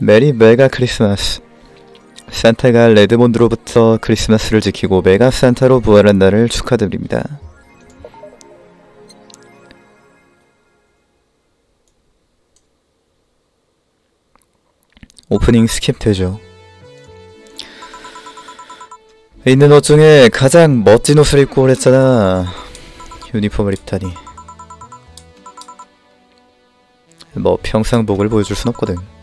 Merry Mega Christmas 산타가 레드몬드로부터 크리스마스를 지키고 메가 산타로 부활한 날을 축하드립니다. 오프닝 skip 되죠. 있는 옷 중에 가장 멋진 옷을 입고 오랬잖아. 유니폼을 입다니. 뭐 평상복을 보여줄 순 없거든.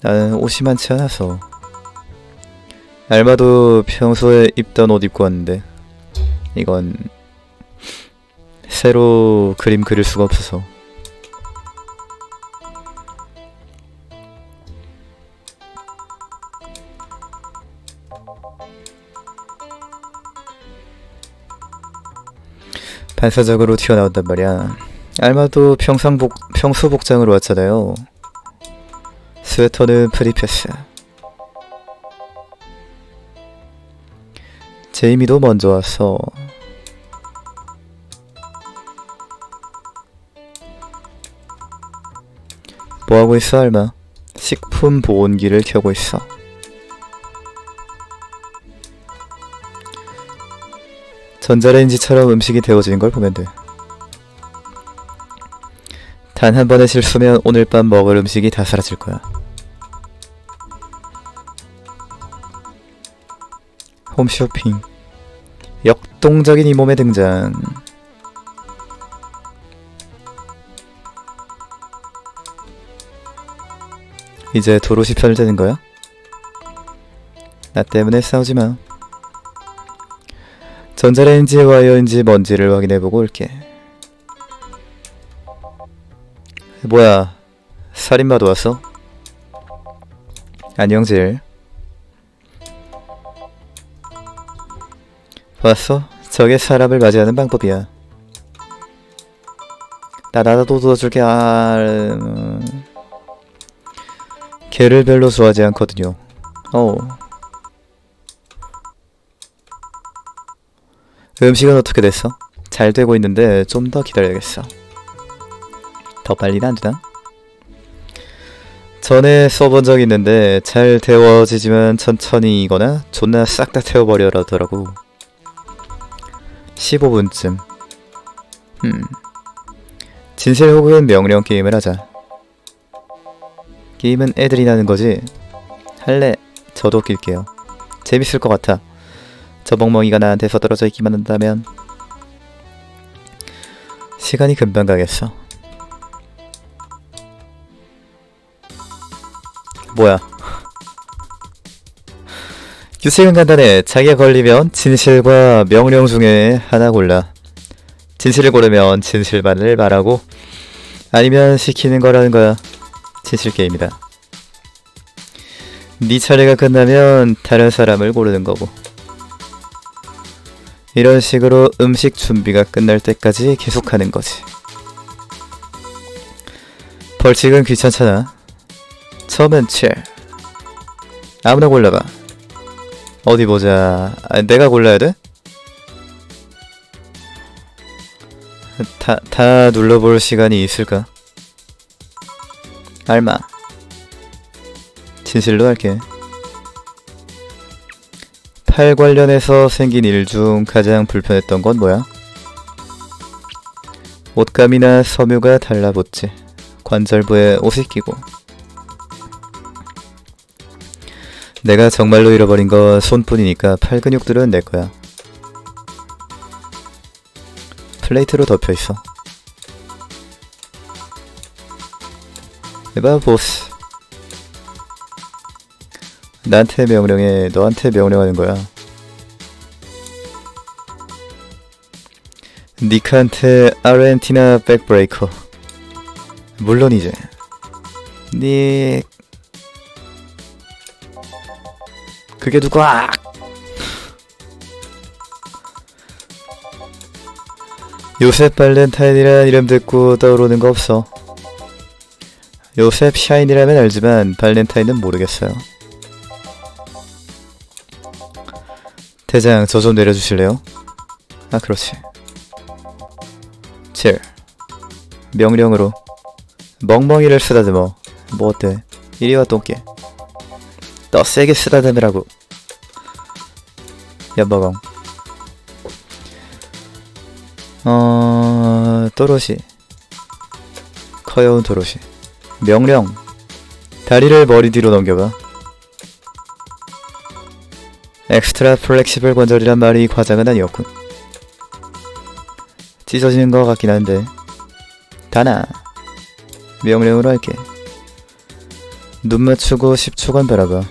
나는 옷이 많지 않아서. 알마도 평소에 입던 옷 입고 왔는데 이건 새로 그림 그릴 수가 없어서 반사적으로 튀어나온단 말이야. 알마도 평상복 평소 복장으로 왔잖아요. 스웨터는 free pass. 제이미도 먼저 왔어. 뭐하고 있어, 알마? 식품 보온기를 켜고 있어. 전자레인지처럼 음식이 데워지는 걸 보면 돼. 단 한 번의 실수면 오늘 밤 먹을 음식이 다 사라질 거야. 홈쇼핑. 역동적인 이 몸의 등장. 이제 도로시 편을 드는 거야? 나 때문에 싸우지 마. 전자레인지 와이어인지 뭔지를 확인해보고 올게. 뭐야, 살인마도 왔어? 안녕, 질. 봤어? 저게 사람을 맞이하는 방법이야. 나 나도 도와줄게. 아, 음... 개를 별로 좋아하지 않거든요. 어. 음식은 어떻게 됐어? 잘 되고 있는데 좀 더 기다려야겠어. 더 빨리는 안 되나? 전에 써본 적 있는데 잘 데워지지만 천천히거나 존나 싹 다 태워버려라더라고. 15분쯤. 음. 진실 혹은 명령 게임을 하자. 게임은 애들이 나는 거지. 할래. 저도 낄게요. 재밌을 것 같아. 저 멍멍이가 나한테 서 떨어져 있기만 한다면 시간이 금방 가겠어. 뭐야? 규칙은 간단해. 자기가 걸리면 진실과 명령 중에 하나 골라. 진실을 고르면 진실만을 말하고 아니면 시키는 거라는 거야. 진실 게임이다. 네 차례가 끝나면 다른 사람을 고르는 거고. 이런 식으로 음식 준비가 끝날 때까지 계속하는 거지. 벌칙은 귀찮잖아. 처음엔 칠. 아무나 골라봐. 어디 보자. 아, 내가 골라야 돼? 다, 다 눌러볼 시간이 있을까? 알마. 진실로 할게. 팔 관련해서 생긴 일 중 가장 불편했던 건 뭐야? 옷감이나 섬유가 달라붙지. 관절부에 옷이 끼고. 내가 정말로 잃어버린 건 손뿐이니까 팔 근육들은 내 거야. 플레이트로 덮여 있어. 에바 보스. 나한테 명령해, 너한테 명령하는 거야. 니카한테 아르헨티나 백브레이커. 물론이지. 닉. 그게 누가? 요셉 발렌타인이란 이름 듣고 떠오르는 거 없어. 요셉 샤인이라면 알지만 발렌타인은 모르겠어요. 대장 저 좀 내려주실래요? 아 그렇지. 7 명령으로 멍멍이를 쓰다듬어 뭐 어때 이리와 똥개 더 세게 쓰다듬으라고 연버공 어... 또로시. 커여운 도로시. 명령. 다리를 머리 뒤로 넘겨봐. extra flexible 관절이란 말이 과장은 아니었군. 찢어지는 것 같긴 한데. 다나 명령으로 할게. 눈 맞추고 10초간 바라봐.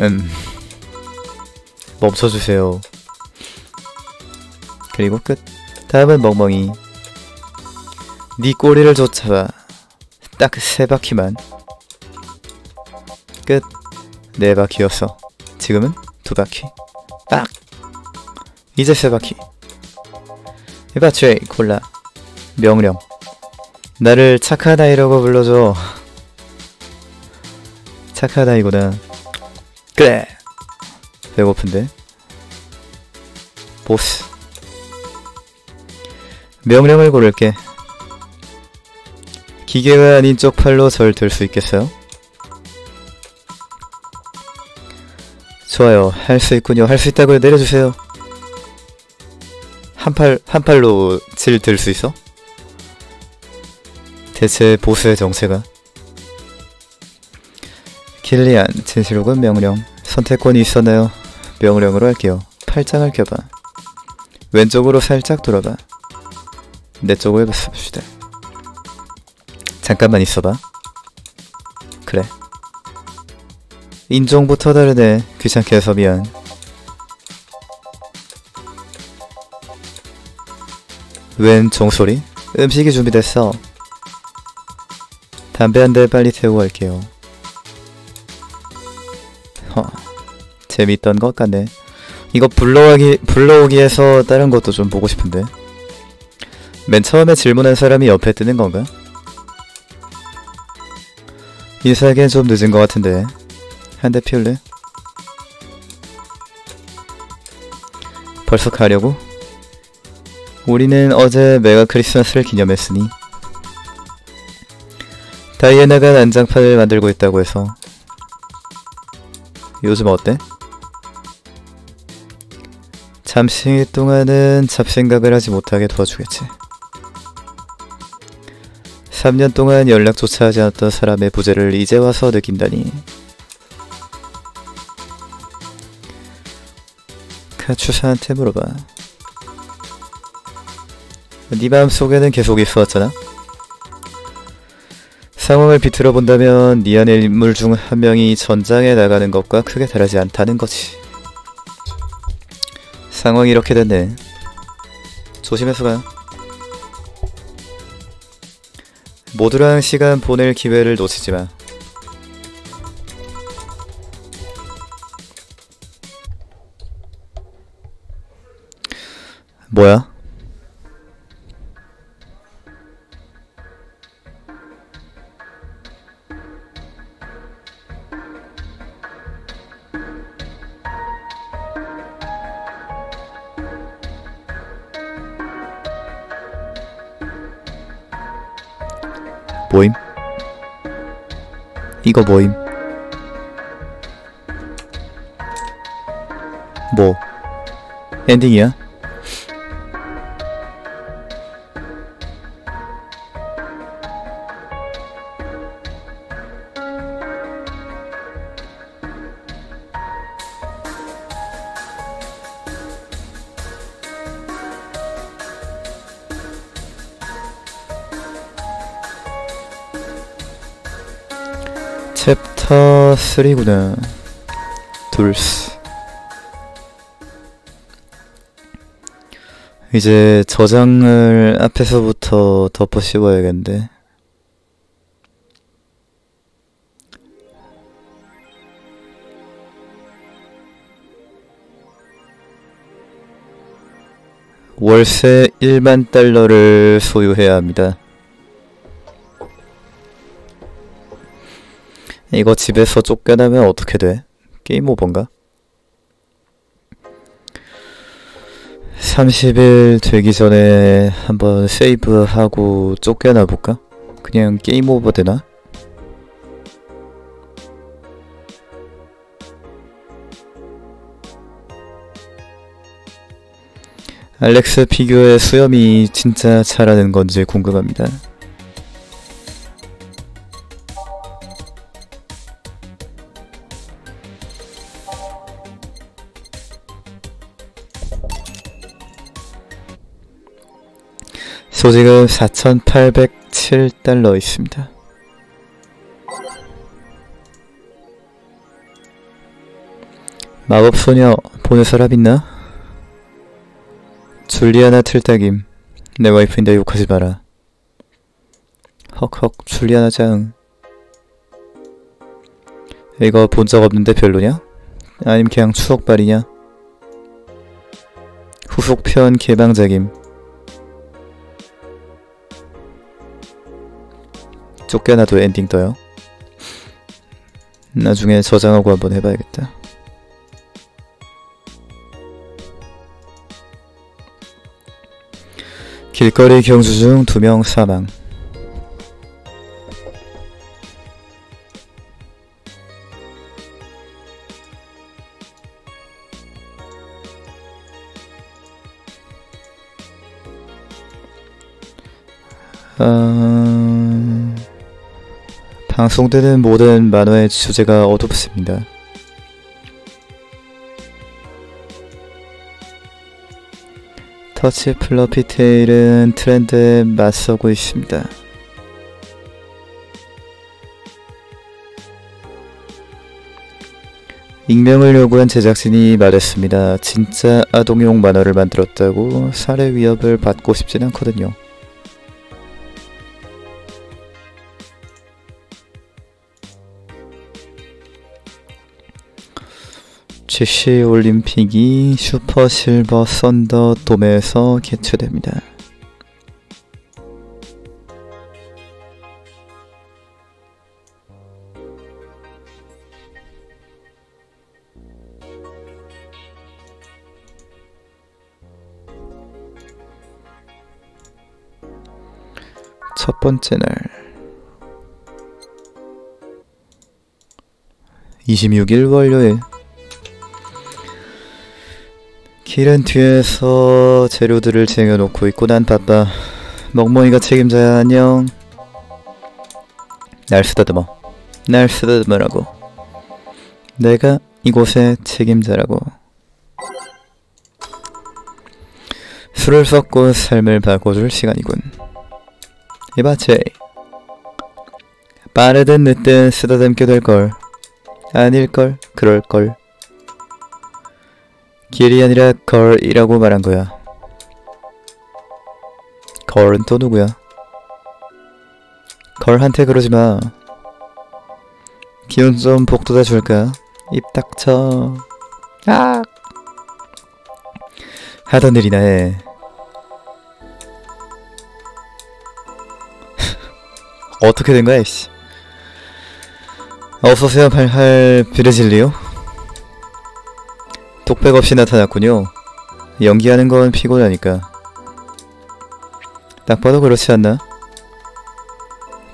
음 멈춰주세요. 그리고 끝. 다음은 멍멍이. 네 꼬리를 쫓아봐 딱세 바퀴만. 끝. 네 바퀴였어 지금은 두 바퀴. 딱 이제 세 바퀴. 해봐 제이 골라. 명령. 나를 착한 아이라고 불러줘. 착한 아이구나. 그래 배고픈데 보스 명령을 고를게 기계가 아닌 쪽팔로 절 들 수 있겠어요? 좋아요 할 수 있군요 할 수 있다고요 내려주세요 한 팔, 한 팔로 질 들 수 있어? 대체 보스의 정체가? 길리안, 진실록은 명령. 선택권이 있었나요? 명령으로 할게요. 팔짱을 껴봐. 왼쪽으로 살짝 돌아봐. 내 쪽을 봅시다. 잠깐만 있어봐. 그래. 인종부터 다르네. 귀찮게 해서 미안. 웬 종소리? 음식이 준비됐어. 담배 한 대 빨리 태우고 갈게요. 허, 재밌던 것 같네. 이거 불러오기, 불러오기 해서 다른 것도 좀 보고 싶은데. 맨 처음에 질문한 사람이 옆에 뜨는 건가? 인사하기엔 좀 늦은 것 같은데. 한 대 피울래? 벌써 가려고? 우리는 어제 메가 크리스마스를 기념했으니 다이애나가 난장판을 만들고 있다고 해서 요즘 어때? 잠시 동안은 잡생각을 하지 못하게 도와주겠지. 3년 동안 연락조차 하지 않았던 사람의 부재를 이제 와서 느낀다니. 카추사한테 물어봐. 네 마음속에는 계속 있어왔잖아. 상황을 비틀어 본다면 네 안의 인물 중 한 명이 전장에 나가는 것과 크게 다르지 않다는 거지. 상황이 이렇게 됐네. 조심해서 가. 모두랑 시간 보낼 기회를 놓치지 마. 뭐야? 이거 모임? 뭐? 엔딩이야? 3구나. 둘스. 이제 저장을 앞에서부터 덮어 씌워야겠는데. 월세 1만 달러를 소유해야 합니다. 이거 집에서 쫓겨나면 어떻게 돼? game over인가? 30일 되기 전에 한번 세이브하고 쫓겨나 볼까? 그냥 game over 되나? 알렉스 피규어의 수염이 진짜 잘하는 건지 궁금합니다. 소지금 4,807달러 있습니다. 마법소녀 보는 사람 있나? 줄리아나 틀딱임 내 와이프인데 욕하지 마라 헉헉 줄리아나 짱 이거 본 적 없는데 별로냐? 아님 그냥 추억발이냐? 후속편 개방작임 쫓겨나도 엔딩 떠요 나중에 저장하고 한번 해봐야겠다 길거리 경주 중 두 명 사망. 어... 방송되는 모든 만화의 주제가 어둡습니다. 터치 플러피 테일은 트렌드에 맞서고 있습니다. 익명을 요구한 제작진이 말했습니다. 진짜 아동용 만화를 만들었다고 살해 위협을 받고 싶진 않거든요. GC 올림픽이 슈퍼 실버 썬더 돔에서 개최됩니다. 첫 번째 날 26일 월요일 길은 뒤에서 재료들을 쟁여놓고 있고 난 바빠. 먹먹이가 책임져야 안녕 날 쓰다듬어. 날 쓰다듬으라고. 내가 이곳의 책임자라고. 술을 섞고 삶을 바꿔줄 시간이군. 제이. 빠르든 늦든 쓰다듬게 될걸. 아닐걸 그럴걸 길이 아니라 걸이라고 말한 거야. 걸은 또 누구야? 걸한테 그러지 마. 기운 좀 복돋아 줄까? 입 닥쳐. 아! 하던 일이나 해. 어떻게 된 거야 이씨? 어서오세요 발할 비르질리오 독백 없이 나타났군요 연기하는 건 피곤하니까 딱 봐도 그렇지 않나?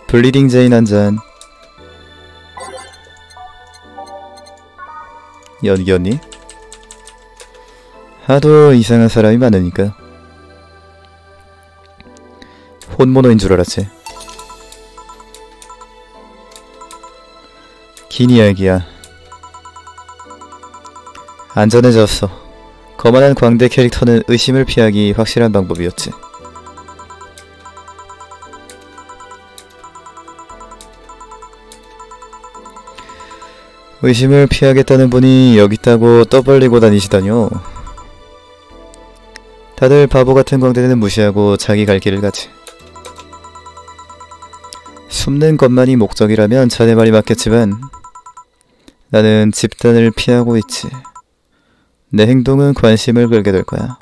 블리딩 제인 한 잔 연기였니? 하도 이상한 사람이 많으니까 혼모노인 줄 알았지 긴 이야기야. 안전해졌어. 거만한 광대 캐릭터는 의심을 피하기 확실한 방법이었지. 의심을 피하겠다는 분이 여기 있다고 떠벌리고 다니시다뇨. 다들 바보 같은 광대는 무시하고 자기 갈 길을 가지. 숨는 것만이 목적이라면 자네 말이 맞겠지만 나는 집단을 피하고 있지. 내 행동은 관심을 끌게 될 거야.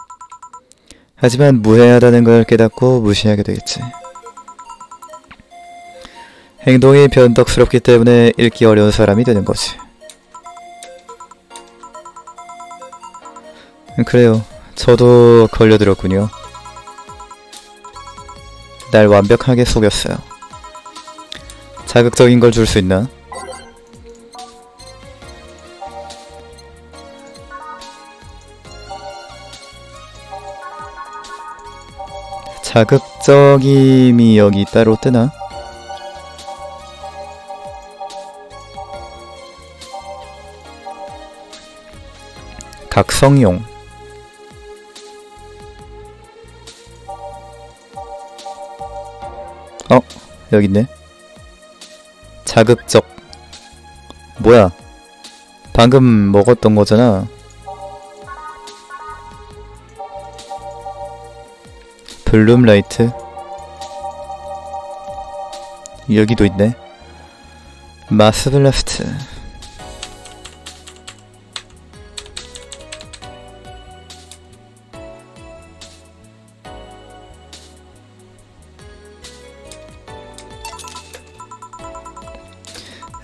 하지만 무해하다는 걸 깨닫고 무시하게 되겠지. 행동이 변덕스럽기 때문에 읽기 어려운 사람이 되는 거지. 그래요. 저도 걸려들었군요. 날 완벽하게 속였어요. 자극적인 걸 줄 수 있나? 자극적임이 여기 따로 뜨나? 각성용 어? 여기 있네 자극적 뭐야 방금 먹었던 거잖아 블룸라이트 여기도 있네 마스블라스트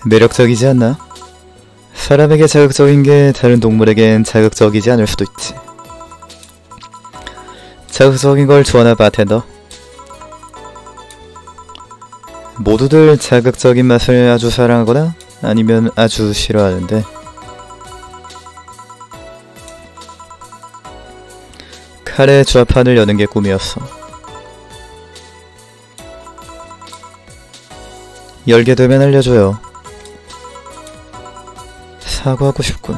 매력적이지 않나? 사람에게 자극적인 게 다른 동물에겐 자극적이지 않을 수도 있지. 자극적인 걸 좋아하나 바텐더? 모두들 자극적인 맛을 아주 사랑하거나 아니면 아주 싫어하는데 칼의 좌판을 여는 게 꿈이었어. 열게 되면 알려줘요. 사과하고 싶군.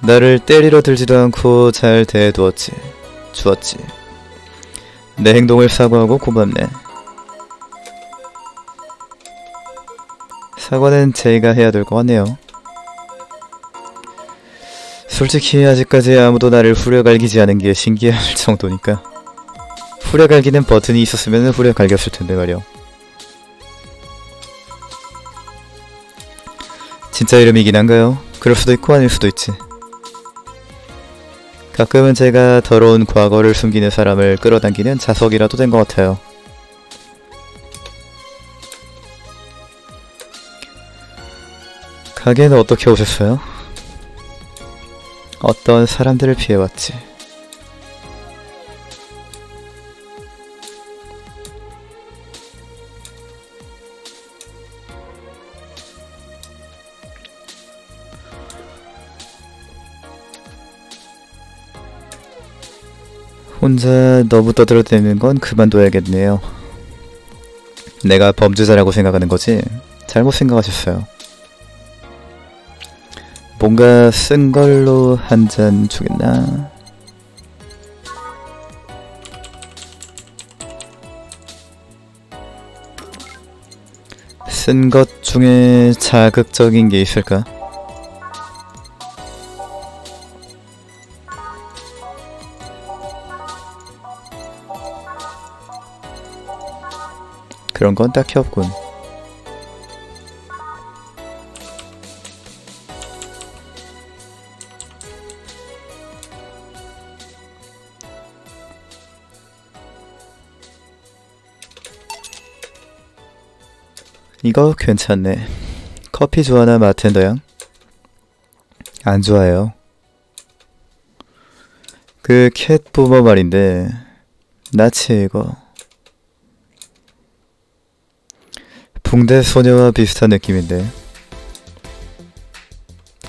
나를 때리러 들지도 않고 잘 대해두었지. 주었지. 내 행동을 사과하고 고맙네. 사과는 제가 해야 될 것 같네요. 솔직히 아직까지 아무도 나를 후려갈기지 않은 게 신기할 정도니까. 후려갈기는 버튼이 있었으면 후려갈겼을 텐데 말이야. 진짜 이름이긴 한가요? 그럴 수도 있고 아닐 수도 있지. 가끔은 제가 더러운 과거를 숨기는 사람을 끌어당기는 자석이라도 된 것 같아요. 가게는 어떻게 오셨어요? 어떤 사람들을 피해왔지. 혼자 너무 떠들어대는 건 그만둬야겠네요. 내가 범죄자라고 생각하는 거지? 잘못 생각하셨어요. 뭔가 쓴 걸로 한 잔 주겠나? 쓴 것 중에 자극적인 게 있을까? 그런 건 딱히 없군. 이거 괜찮네. 커피 좋아하나 마텐더양? 안 좋아해요. 그 캣 부버 말인데 나치 이거 붕대 소녀와 비슷한 느낌인데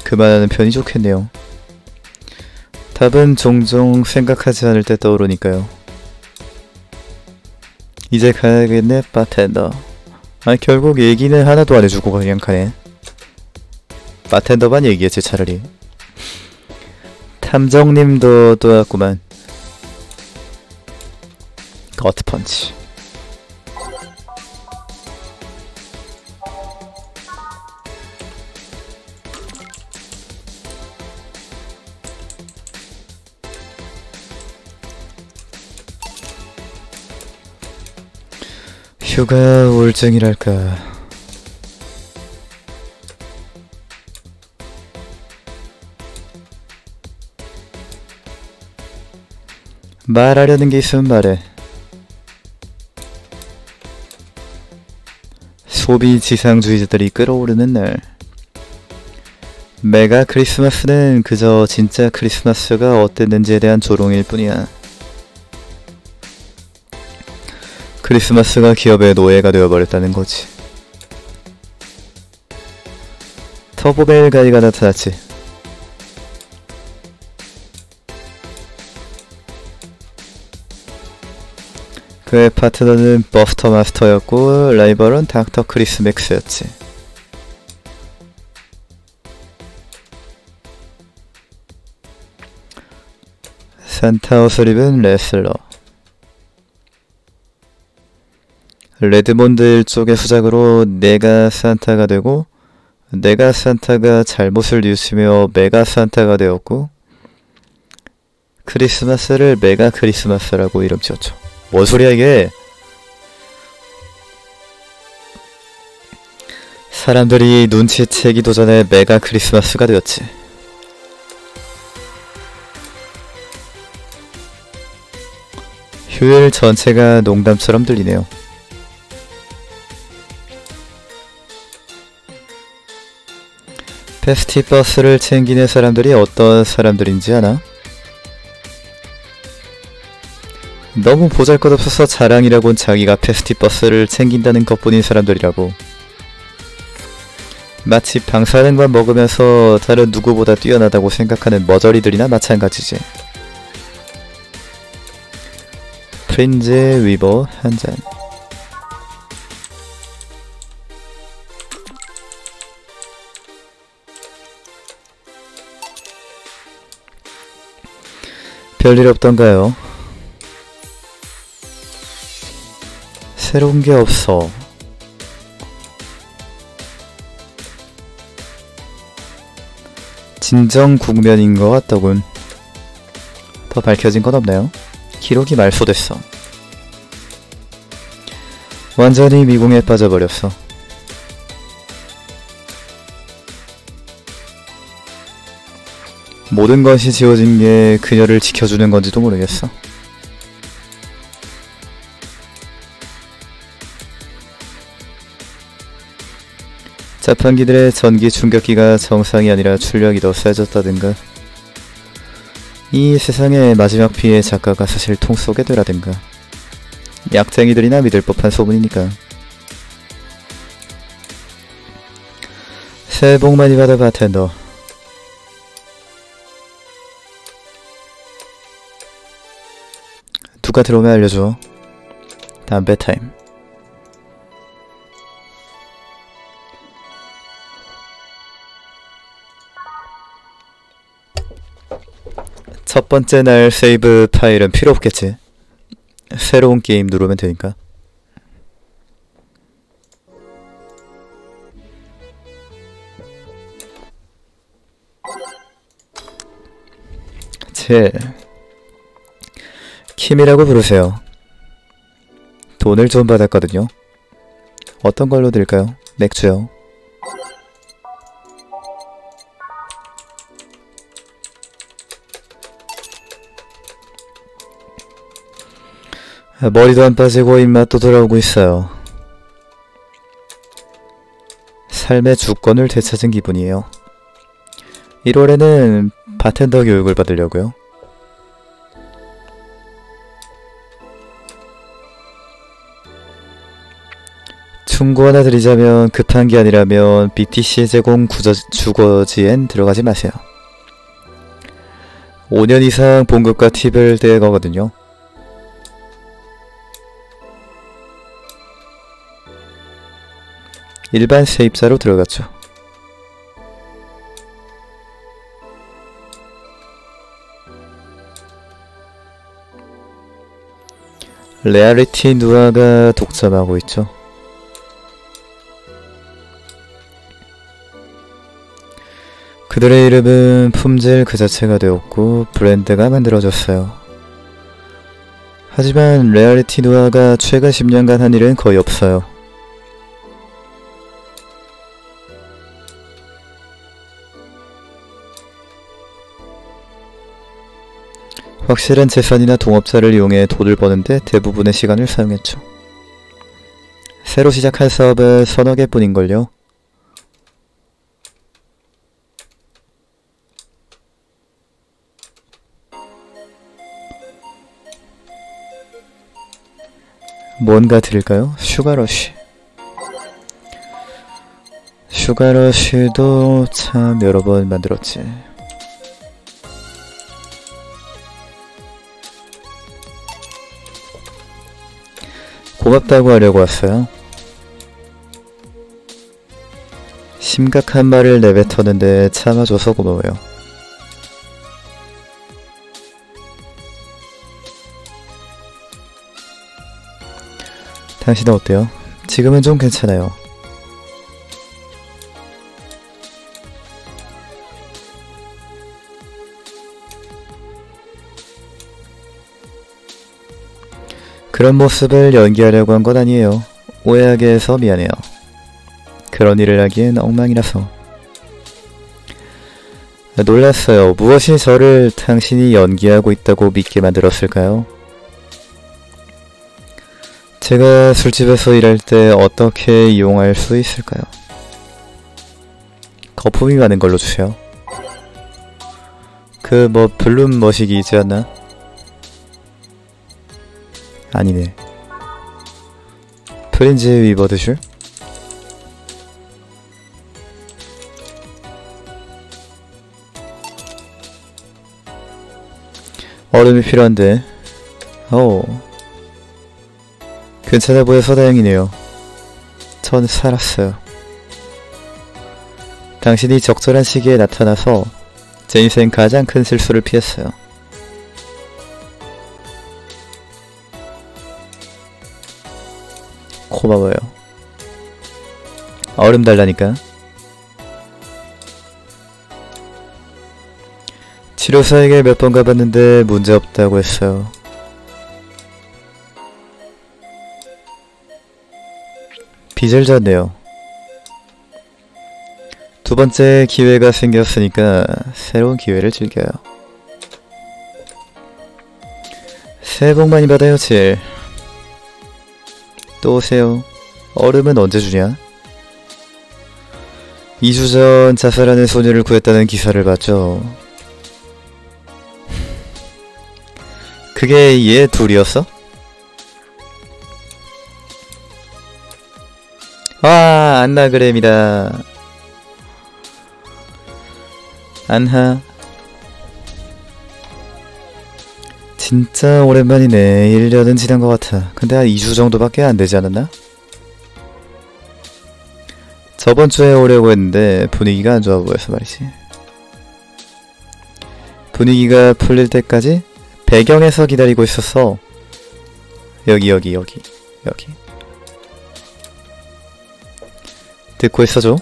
그만하는 편이 좋겠네요. 답은 종종 생각하지 않을 때 떠오르니까요. 이제 가야겠네 바텐더. 아 결국 얘기는 하나도 안 해주고 그냥 가네. 바텐더만 얘기했지 차라리. 탐정님도 또 왔구만. 거트펀치. 휴가 우울증이랄까. 말하려는 게 있으면 말해. 소비 지상주의자들이 끌어오르는 날. 메가 크리스마스는 그저 진짜 크리스마스가 어땠는지에 대한 조롱일 뿐이야. 크리스마스가 기업의 노예가 되어버렸다는 거지. 터보벨 가이가 나타났지. 그의 파트너는 버스터 마스터였고 라이벌은 닥터 크리스 맥스였지. 산타 옷을 입은 레슬러. 레드몬드 일족의 수작으로 내가 산타가 되고 내가 산타가 잘못을 뉘우치며 메가 산타가 되었고 크리스마스를 메가 크리스마스라고 이름 지었죠. 뭔 소리야 이게? 사람들이 눈치채기도 전에 메가 크리스마스가 되었지. 휴일 전체가 농담처럼 들리네요. 페스티버스를 챙기는 사람들이 어떤 사람들인지 아나? 너무 보잘것없어서 자랑이라곤 자기가 페스티버스를 챙긴다는 것뿐인 사람들이라고. 마치 방사능만 먹으면서 다른 누구보다 뛰어나다고 생각하는 머저리들이나 마찬가지지. 프린즈 위버 한 잔. 별일 없던가요? 새로운 게 없어. 진정 국면인 것 같더군. 더 밝혀진 건 없나요? 기록이 말소됐어. 완전히 미궁에 빠져버렸어. 모든 것이 지워진 게 그녀를 지켜주는 건지도 모르겠어. 자판기들의 전기 충격기가 정상이 아니라 출력이 더 세졌다든가 이 세상의 마지막 피해 작가가 사실 통 쏘게 되라든가 약쟁이들이나 믿을 법한 소문이니까 새해 복 많이 받아 바텐더 누가 들어오면 알려줘 담배 타임 첫 번째 날 세이브 파일은 필요 없겠지. 새로운 게임 누르면 되니까. 제 킴이라고 부르세요. 돈을 좀 받았거든요. 어떤 걸로 드릴까요? 맥주요. 머리도 안 빠지고 입맛도 돌아오고 있어요. 삶의 주권을 되찾은 기분이에요. 1월에는 바텐더 교육을 받으려고요. 충고 하나 드리자면 급한 게 아니라면 BTC 제공 구저, 주거지엔 들어가지 마세요. 5년 이상 봉급과 팁을 떼 거거든요. 일반 세입자로 들어갔죠. 레알리티 누아가 독점하고 있죠. 그들의 이름은 품질 그 자체가 되었고 브랜드가 만들어졌어요. 하지만 레알리티 누아가 최근 10년간 한 일은 거의 없어요. 확실한 재산이나 동업자를 이용해 돈을 버는데 대부분의 시간을 사용했죠. 새로 시작한 사업은 서너 개뿐인걸요. 뭔가 드릴까요? 슈가러쉬. 슈가러쉬도 참 여러 번 만들었지. 고맙다고 하려고 왔어요. 심각한 말을 내뱉었는데 참아줘서 고마워요. 당신은 어때요? 지금은 좀 괜찮아요. 그런 모습을 연기하려고 한 건 아니에요. 오해하게 해서 미안해요. 그런 일을 하기엔 엉망이라서. 놀랐어요. 무엇이 저를 당신이 연기하고 있다고 믿게 만들었을까요? 제가 술집에서 일할 때 어떻게 이용할 수 있을까요? 거품이 많은 걸로 주세요. 그 뭐 블룸 머시기 있지 않나? 아니네. 프린즈 위버드줄? 얼음이 필요한데. 오. 괜찮아 보여서 다행이네요. 전 살았어요. 당신이 적절한 시기에 나타나서 제 인생 가장 큰 실수를 피했어요. 고마워요. 얼음 달라니까. 치료사에게 몇 번 가봤는데 문제 없다고 했어요. 빚을 졌네요. 두 번째 기회가 생겼으니까 새로운 기회를 즐겨요. 새해 복 많이 받아요, 질. 또 오세요. 얼음은 언제 주냐? 2주 전 자살하는 소녀를 구했다는 기사를 봤죠. 그게 얘 둘이었어? 와, 안나그램이다. 안하. 진짜 오랜만이네. 1년은 지난 것 같아. 근데 한 2주 정도밖에 안 되지 않았나? 저번 주에 오려고 했는데 분위기가 안 좋아 보여서 말이지. 분위기가 풀릴 때까지 배경에서 기다리고 있었어. 여기 여기 여기 여기. 듣고 있어줘.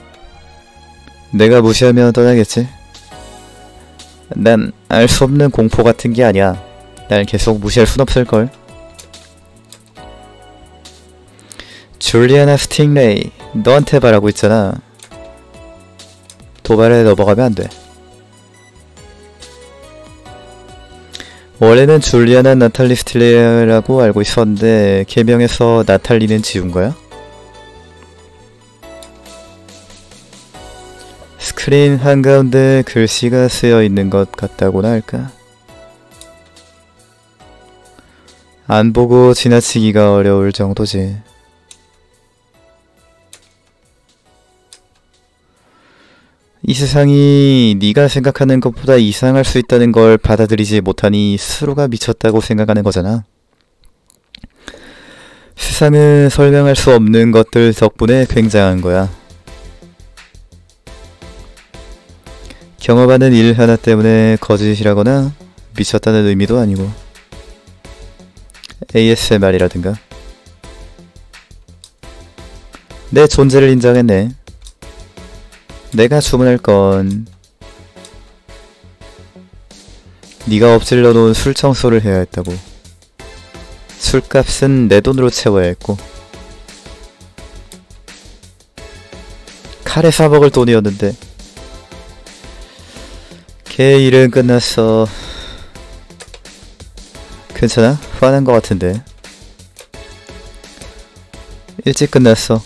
내가 무시하면 떠나겠지. 난 알 수 없는 공포 같은 게 아니야. 날 계속 무시할 순 없을걸. 줄리아나 스팅레이, 너한테 바라고 있잖아. 도발에 넘어가면 안 돼. 원래는 줄리아나 나탈리 스틸레이라고 알고 있었는데 개명해서 나탈리는 지운 거야? 스크린 한가운데 글씨가 쓰여 있는 것 같다고나 할까? 안 보고 지나치기가 어려울 정도지. 이 세상이 네가 생각하는 것보다 이상할 수 있다는 걸 받아들이지 못하니 스스로가 미쳤다고 생각하는 거잖아. 세상은 설명할 수 없는 것들 덕분에 굉장한 거야. 경험하는 일 하나 때문에 거짓이라거나 미쳤다는 의미도 아니고 ASMR이라든가 내 존재를 인정했네. 내가 주문할 건 네가 엎질러 놓은 술 청소를 해야 했다고. 술값은 내 돈으로 채워야 했고 카레 사 먹을 돈이었는데 걔 일은 끝났어. 괜찮아? 화난 것 같은데. 일찍 끝났어.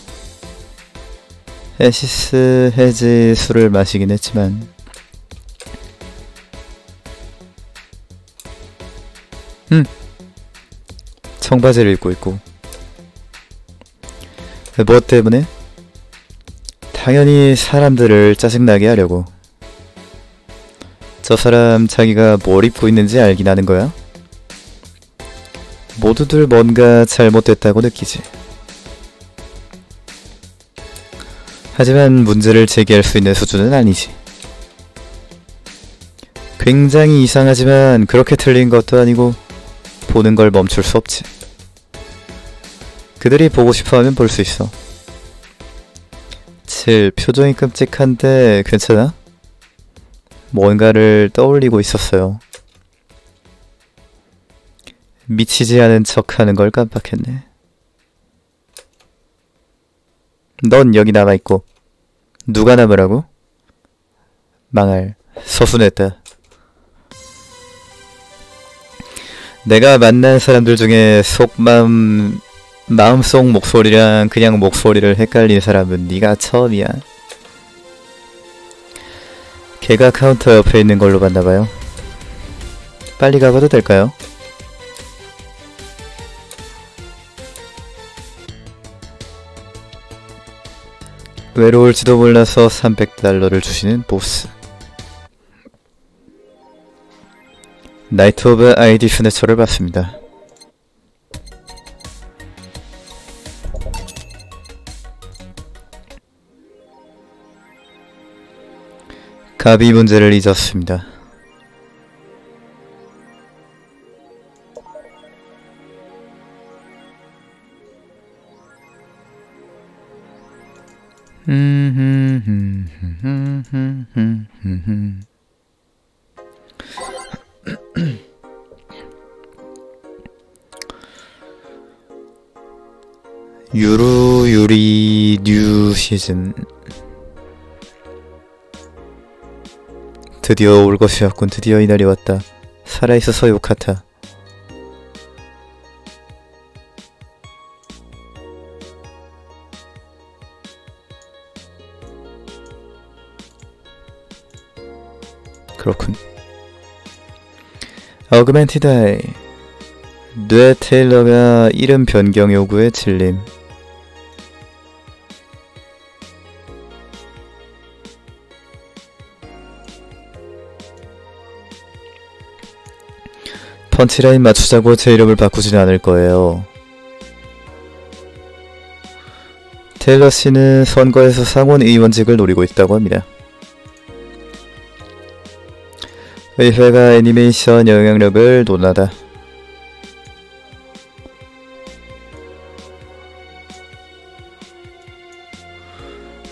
에시스 해지 술을 마시긴 했지만 음 청바지를 입고 있고 뭐 때문에? 당연히 사람들을 짜증나게 하려고. 저 사람 자기가 뭘 입고 있는지 알긴 하는 거야? 모두들 뭔가 잘못됐다고 느끼지. 하지만 문제를 제기할 수 있는 수준은 아니지. 굉장히 이상하지만 그렇게 틀린 것도 아니고 보는 걸 멈출 수 없지. 그들이 보고 싶어 하면 볼 수 있어. 7. 표정이 끔찍한데 괜찮아? 뭔가를 떠올리고 있었어요. 미치지 않은 척 하는 걸 깜빡했네. 넌 여기 남아있고, 누가 남으라고? 망할, 서순했다. 내가 만난 사람들 중에 속마음, 마음속 목소리랑 그냥 목소리를 헷갈린 사람은 네가 처음이야. 걔가 카운터 옆에 있는 걸로 봤나봐요. 빨리 가봐도 될까요? 외로울지도 몰라서 300달러를 주시는 보스. 나이트 오브 아이디 스네처를 봤습니다. 가비 문제를 잊었습니다. 유로 유리 뉴 시즌 드디어 올 것이었군. 드디어 이날이 왔다. 살아있어서 욕하타. 그렇군. 어그멘티드 아이. 뇌 테일러가 이름 변경 요구에 질림 펀치라인 맞추자고 제 이름을 바꾸진 않을 거예요. 테일러 씨는 선거에서 상원 의원직을 노리고 있다고 합니다. 의회가 애니메이션 영향력을 논하다.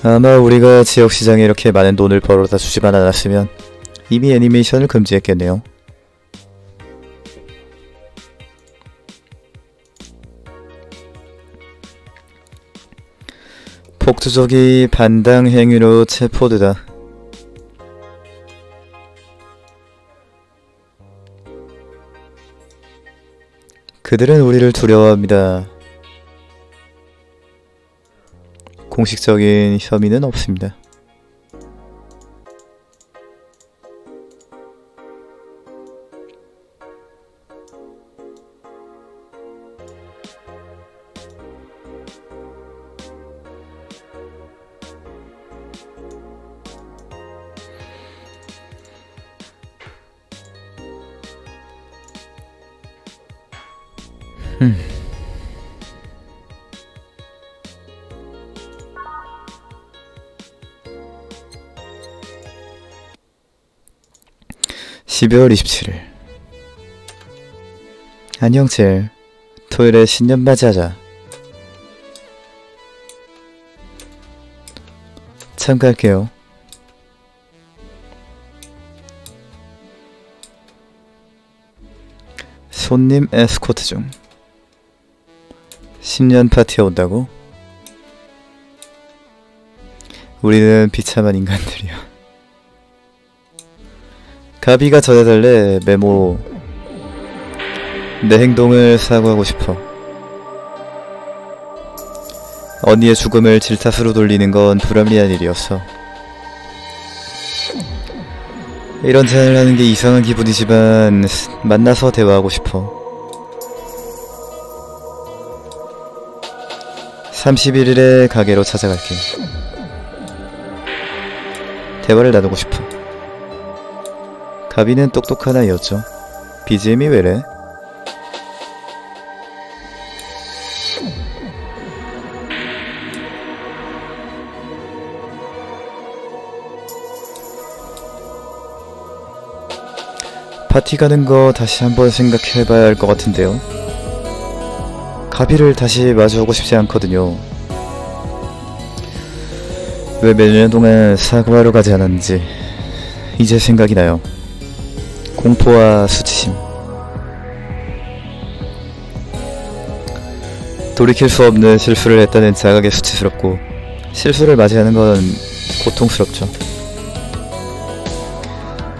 아마 우리가 지역시장에 이렇게 많은 돈을 벌어다 주지만 않았으면 이미 애니메이션을 금지했겠네요. 폭주족이 반당 행위로 체포되다. 그들은 우리를 두려워합니다. 공식적인 혐의는 없습니다. (12월 27일) 안녕 젤 토요일에 신년 맞이하자. 참가할게요. 손님 에스코트 중. 신년 파티에 온다고? 우리는 비참한 인간들이야. 가비가 전해달래 메모 내 행동을 사과하고 싶어. 언니의 죽음을 질타스로 돌리는 건 불합리한 일이었어. 이런 제안을 하는 게 이상한 기분이지만 만나서 대화하고 싶어. 31일에 가게로 찾아갈게. 대화를 나누고 싶어. 가비는 똑똑한 아이였죠. BGM이 왜래? 파티 가는 거 다시 한번 생각해봐야 할 것 같은데요. 가비를 다시 마주하고 싶지 않거든요. 왜 몇 년 동안 사과하러 가지 않았는지 이제 생각이 나요. 공포와 수치심. 돌이킬 수 없는 실수를 했다는 자각에 수치스럽고 실수를 맞이하는 건 고통스럽죠.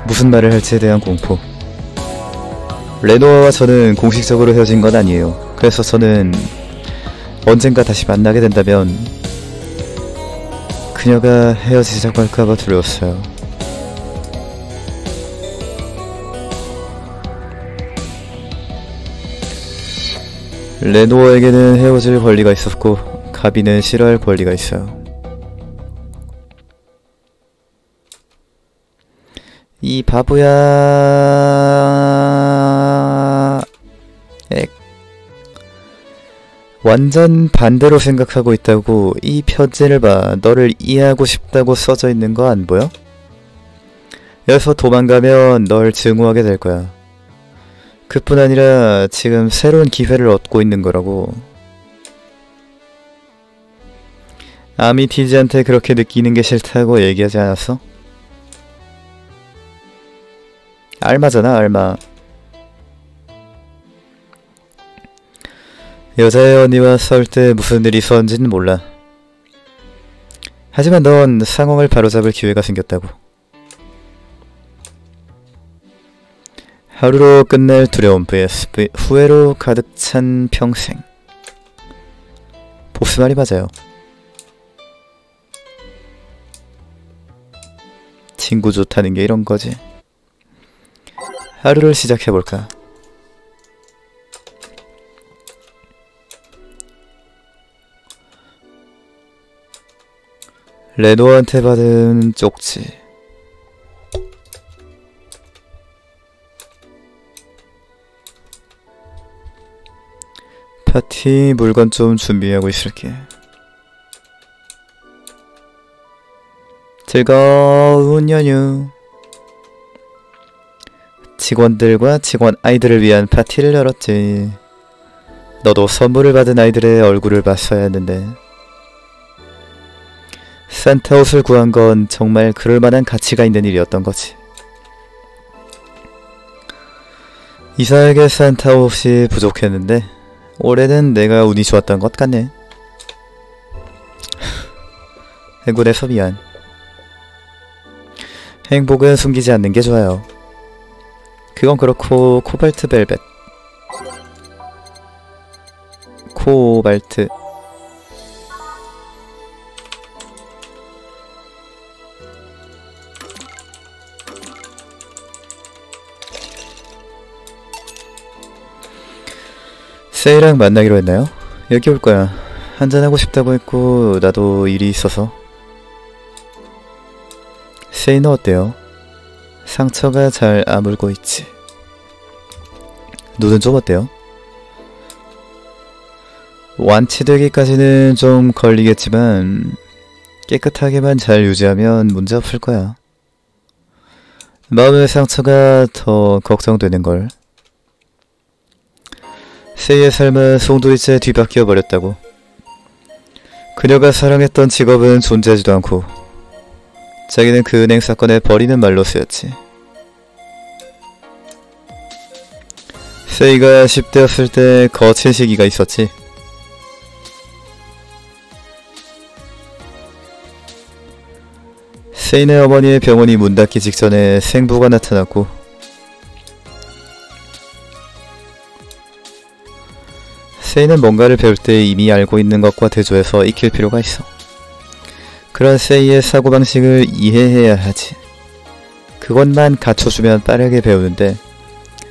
무슨 말을 할지에 대한 공포. 레노아와 저는 공식적으로 헤어진 건 아니에요. 그래서 저는 언젠가 다시 만나게 된다면 그녀가 헤어지자고 할까봐 두려웠어요. 레노어에게는 헤어질 권리가 있었고 가비는 싫어할 권리가 있어요. 이 바보야. 액. 완전 반대로 생각하고 있다고 이 편지를 봐. 너를 이해하고 싶다고 써져 있는 거 안 보여? 여기서 도망가면 널 증오하게 될 거야. 그뿐 아니라 지금 새로운 기회를 얻고 있는 거라고. 아미티지한테 그렇게 느끼는 게 싫다고 얘기하지 않았어? 알마잖아, 알마. 여자의 언니와 싸울 때 무슨 일이 있었는지는 몰라. 하지만 넌 상황을 바로잡을 기회가 생겼다고. 하루로 끝날 두려움 vs 후회로 가득 찬 평생. 보스 말이 맞아요. 친구 좋다는 게 이런 거지. 하루를 시작해볼까? 레노한테 받은 쪽지 파티 물건 좀 준비하고 있을게. 즐거운 연휴. 직원들과 직원 아이들을 위한 파티를 열었지. 너도 선물을 받은 아이들의 얼굴을 봤어야 했는데. 산타 옷을 구한 건 정말 그럴 만한 가치가 있는 일이었던 거지. 이사에게 산타 옷이 부족했는데 올해는 내가 운이 좋았던 것 같네. 해군에서 미안. 행복은 숨기지 않는 게 좋아요. 그건 그렇고 코발트 벨벳 코발트 세이랑 만나기로 했나요? 여기 올 거야. 한잔하고 싶다고 했고 나도 일이 있어서. 세이는 어때요? 상처가 잘 아물고 있지. 눈은 좀 어때요? 완치되기까지는 좀 걸리겠지만 깨끗하게만 잘 유지하면 문제 없을 거야. 마음의 상처가 더 걱정되는 걸. 세이의 삶은 송두리째 뒤바뀌어 버렸다고. 그녀가 사랑했던 직업은 존재하지도 않고 자기는 그 은행 사건에 버리는 말로 쓰였지. 세이가 10대였을 때 거친 시기가 있었지. 세이네 어머니의 병원이 문 닫기 직전에 생부가 나타났고 세이는 뭔가를 배울 때 이미 알고 있는 것과 대조해서 익힐 필요가 있어. 그런 세이의 사고방식을 이해해야 하지. 그것만 갖춰주면 빠르게 배우는데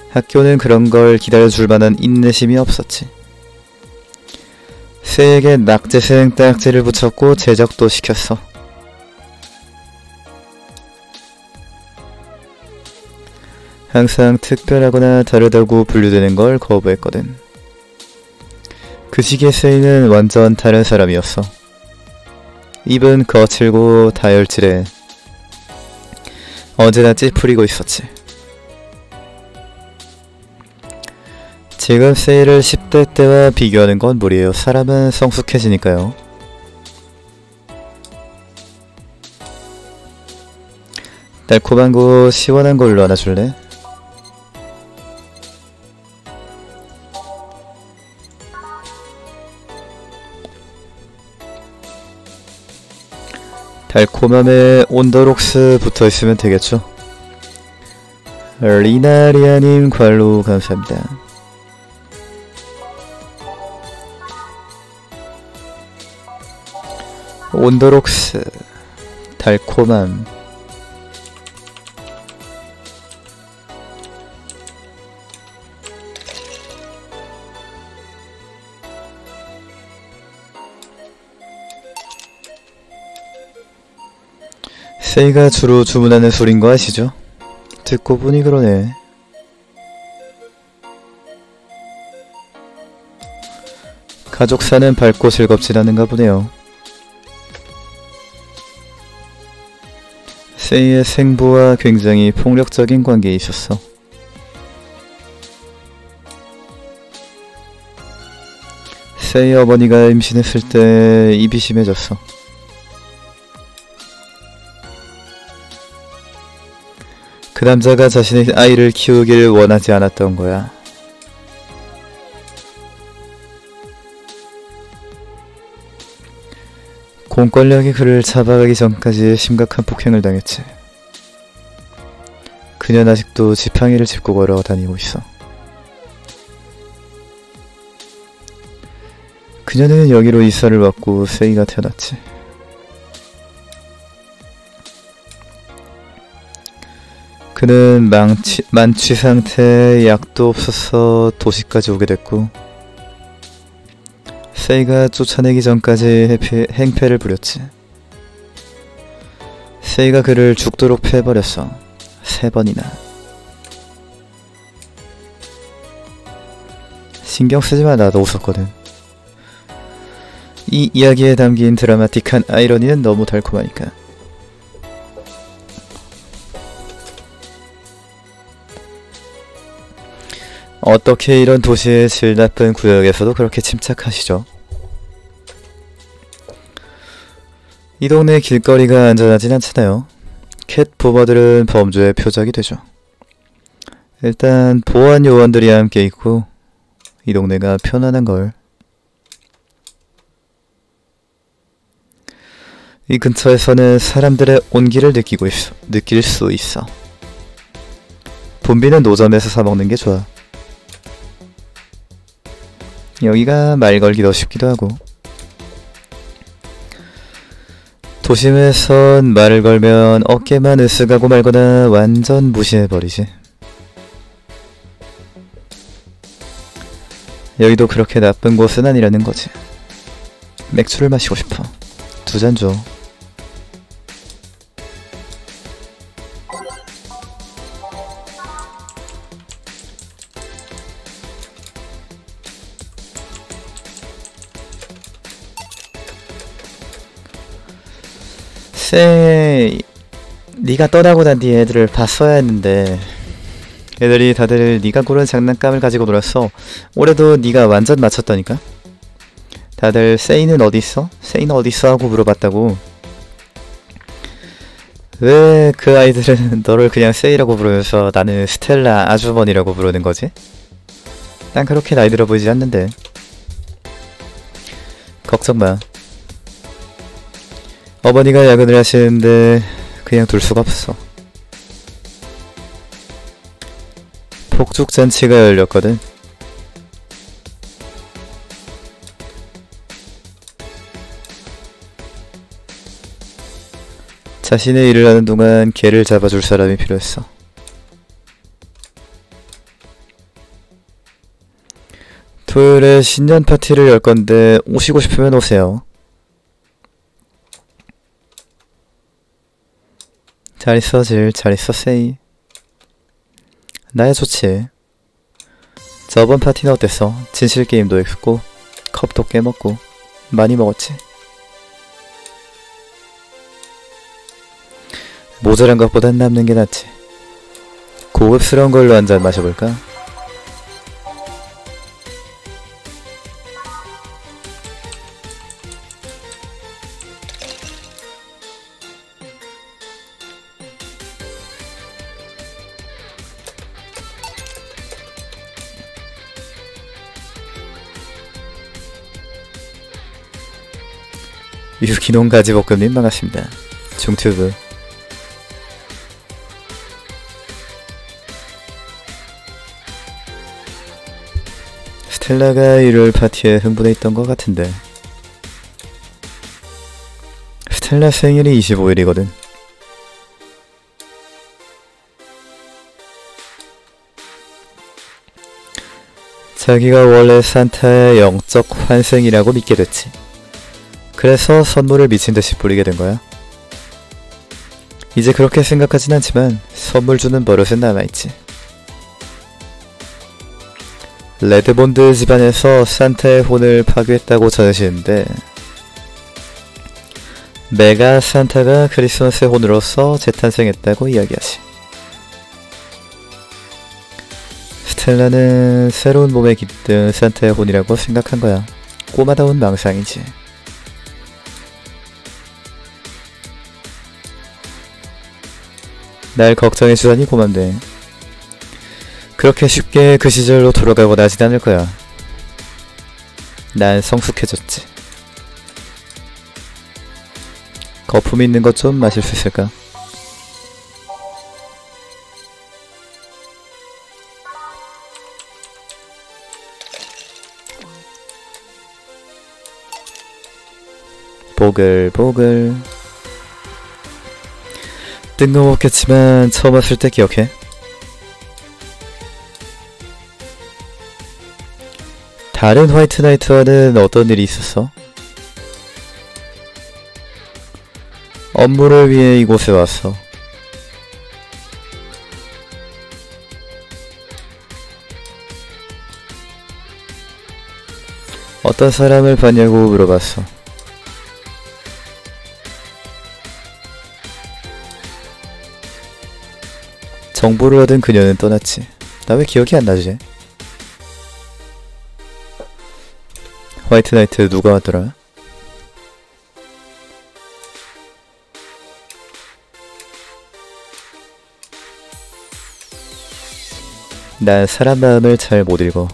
학교는 그런 걸 기다려줄 만한 인내심이 없었지. 새에게 낙제생 딱지를 붙였고 제작도 시켰어. 항상 특별하거나 다르다고 분류되는 걸 거부했거든. 그 시기에 세이는 완전 다른 사람이었어. 입은 거칠고 다혈질해 언제나 찌푸리고 있었지. 지금 세이를 10대 때와 비교하는 건 무리예요. 사람은 성숙해지니까요. 달콤한 거 시원한 걸로 하나 줄래? 달콤함에 온더록스 붙어있으면 되겠죠? 리나리아님 관로 감사합니다. 온더록스 달콤함 세이가 주로 주문하는 소린 거 아시죠? 듣고 보니 그러네. 가족사는 밝고 즐겁진 않은가 보네요. 세이의 생부와 굉장히 폭력적인 관계에 있었어. 세이 어머니가 임신했을 때 입이 심해졌어. 그 남자가 자신의 아이를 키우길 원하지 않았던 거야. 공권력이 그를 잡아가기 전까지 심각한 폭행을 당했지. 그녀는 아직도 지팡이를 짚고 걸어 다니고 있어. 그녀는 여기로 이사를 왔고 세이가 태어났지. 그는 망치, 만취 상태에 약도 없어서 도시까지 오게 됐고 세이가 쫓아내기 전까지 해피, 행패를 부렸지. 세이가 그를 죽도록 패버렸어. 세 번이나. 신경 쓰지 마, 나도 웃었거든. 이 이야기에 담긴 드라마틱한 아이러니는 너무 달콤하니까. 어떻게 이런 도시의 질 나쁜 구역에서도 그렇게 침착하시죠? 이 동네 길거리가 안전하진 않잖아요. 캣 보버들은 범죄의 표적이 되죠. 일단 보안 요원들이 함께 있고 이 동네가 편안한 걸. 이 근처에서는 사람들의 온기를 느끼고 있어, 느낄 수 있어. 봄비는 노점에서 사 먹는 게 좋아. 여기가 말 걸기 더 쉽기도 하고. 도심에선 말을 걸면 어깨만 으쓱하고 말거나 완전 무시해버리지. 여기도 그렇게 나쁜 곳은 아니라는 거지. 맥주를 마시고 싶어. 두 잔 줘. 쎄 네가 떠나고 난 뒤에 애들을 봤어야 했는데 애들이 다들 네가 고른 장난감을 가지고 놀았어 올해도 네가 완전 맞췄다니까 다들 세이는 어디있어? 세이는 어디있어? 하고 물어봤다고 왜 그 아이들은 너를 그냥 세이라고 부르면서 나는 스텔라 아주머니라고 부르는 거지? 난 그렇게 나이 들어 보이지 않는데 걱정 마 어머니가 야근을 하시는데 그냥 둘 수가 없어. 폭죽 잔치가 열렸거든. 자신의 일을 하는 동안 개를 잡아줄 사람이 필요했어. 토요일에 신년 파티를 열 건데 오시고 싶으면 오세요. 잘 있어 질, 잘 있어 세이. 나야 좋지. 저번 파티는 어땠어? 진실 게임도 했고 컵도 깨먹고 많이 먹었지. 모자란 것보단 남는 게 낫지. 고급스러운 걸로 한 잔 마셔볼까? 유기농 가지볶음님 반갑습니다. 중튜브 스텔라가 일요일 파티에 흥분해 있던 것 같은데 스텔라 생일이 25일이거든. 자기가 원래 산타의 영적 환생이라고 믿게 됐지. 그래서 선물을 미친 듯이 뿌리게 된 거야. 이제 그렇게 생각하진 않지만 선물 주는 버릇은 남아있지. 레드몬드 집안에서 산타의 혼을 파괴했다고 전해지는데 메가 산타가 크리스마스의 혼으로서 재탄생했다고 이야기하지. 스텔라는 새로운 몸에 깃든 산타의 혼이라고 생각한 거야. 꼬마다운 망상이지. 날 걱정해주다니 고맙네. 그렇게 쉽게 그 시절로 돌아가고 나진 않을 거야. 난 성숙해졌지. 거품 있는 것 좀 마실 수 있을까? 보글보글 뜬금없겠지만 처음 왔을 때 기억해? 다른 화이트 나이트와는 어떤 일이 있었어? 업무를 위해 이곳에 왔어. 어떤 사람을 봤냐고 물어봤어. 정보를 얻은 그녀는 떠났지. 나 왜 기억이 안 나지? 화이트 나이트 누가 왔더라? 난 사람 마음을 잘 못 읽어.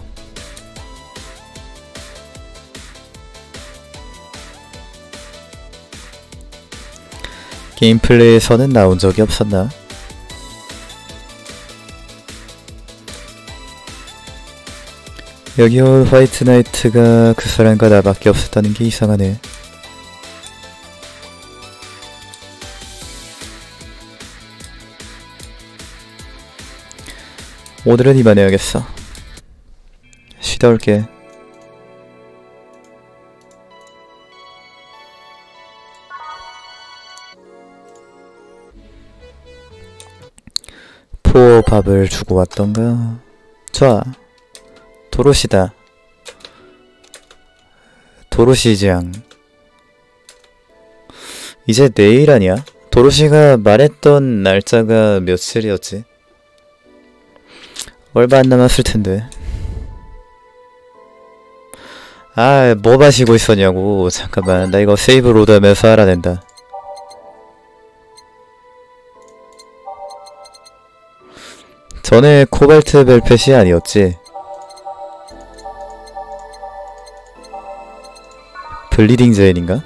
게임 플레이에서는 나온 적이 없었나? 여기 온 화이트 나이트가 그 사람과 나밖에 없었다는 게 이상하네. 오늘은 이만해야겠어. 쉬다 올게. 포밥을 주고 왔던가? 좋아. 도로시다. 도로시지양. 이제 내일 아니야? 도로시가 말했던 날짜가 며칠이었지? 얼마 안 남았을 텐데. 아, 뭐 마시고 있었냐고. 잠깐만, 나 이거 save load 하면서 알아낸다. 전에 코발트 벨벳이 아니었지? 블리딩 제인인가?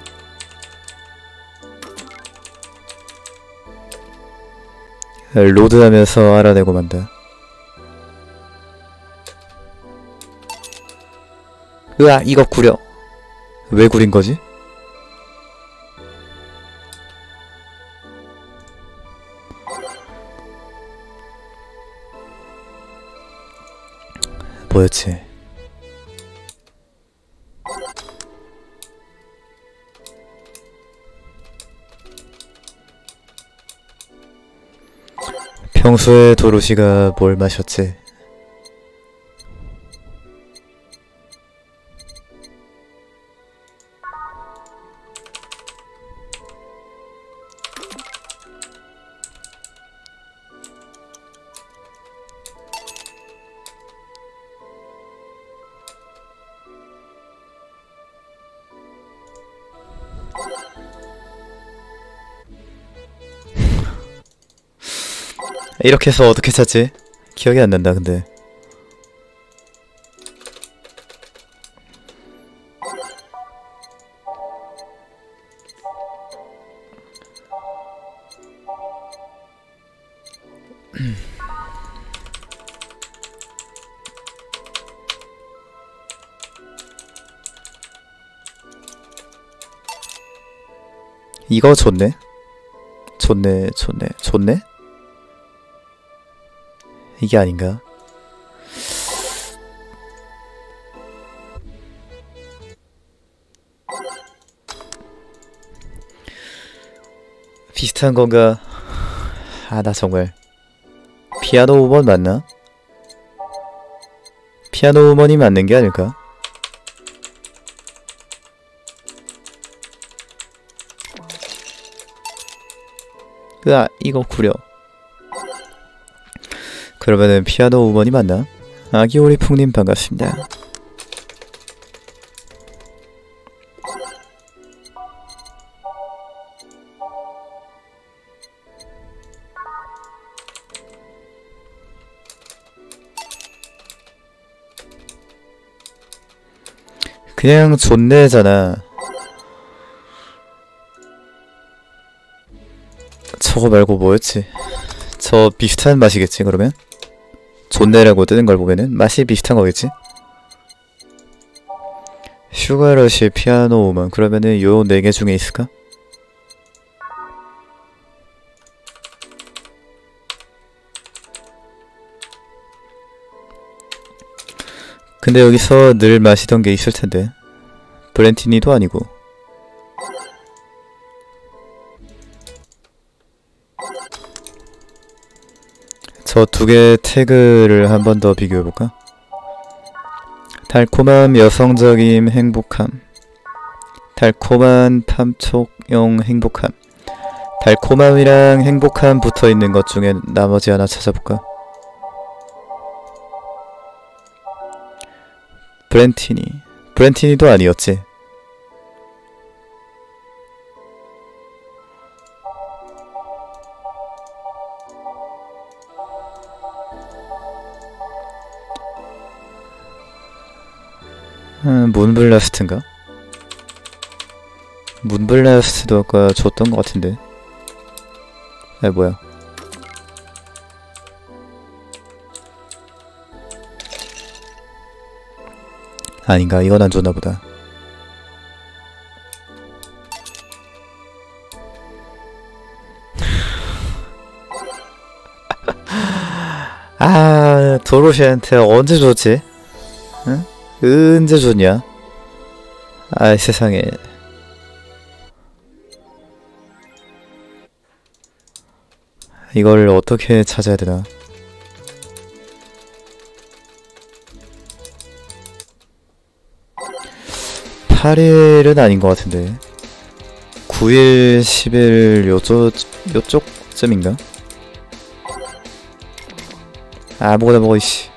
로드하면서 알아내고 만다. 으아 이거 구려. 왜 구린 거지? 뭐였지? 평소에 도로시가 뭘 마셨지? 이렇게 해서 어떻게 찾지? 기억이 안 난다 근데. 이거 좋네? 좋네 좋네 좋네 이게 아닌가? 비슷한 건가? 아, 나 정말 피아노 우먼 맞나? 피아노 우먼이 맞는 게 아닐까? 으아, 이거 구려. 그러면은 피아노 우먼이 맞나? 아기오리 풍님 반갑습니다. 그냥 존내잖아. 저거 말고 뭐였지? 저 비슷한 맛이겠지 그러면? 존내라고 뜨는 걸 보면은 맛이 비슷한 거겠지? 슈가러시 피아노 오만 그러면은 요 네 개 중에 있을까? 근데 여기서 늘 마시던 게 있을 텐데 브렌티니도 아니고 저 두 개의 태그를 한 번 더 비교해볼까? 달콤함 여성적인 행복함 달콤한 탐촉용 행복함 달콤함이랑 행복함 붙어있는 것 중에 나머지 하나 찾아볼까? 브렌티니 브렌티니도 아니었지 음, 문블라스트인가? 문블라스트도 아까 줬던 것 같은데 아 뭐야 아닌가 이건 안 줬나 보다 아 도로시한테 언제 줬지? 응? 언제 줬냐? 아 세상에 이걸 어떻게 찾아야 되나? 팔일은 아닌 것 같은데 9일, 10일 요쪽, 요쪽쯤인가? 아무거나 먹어 이씨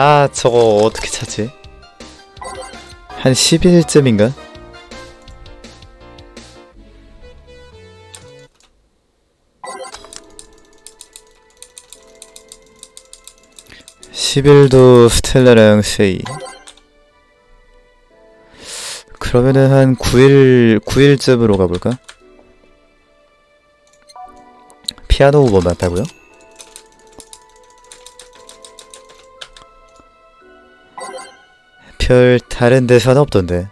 아 저거 어떻게 찾지? 한 10일쯤인가? 십 일도 스텔라랑 세이 그러면은 한 9일 9일쯤으로 가볼까? 피아노 우버 맞다고요? 별 다른 대사는 없던데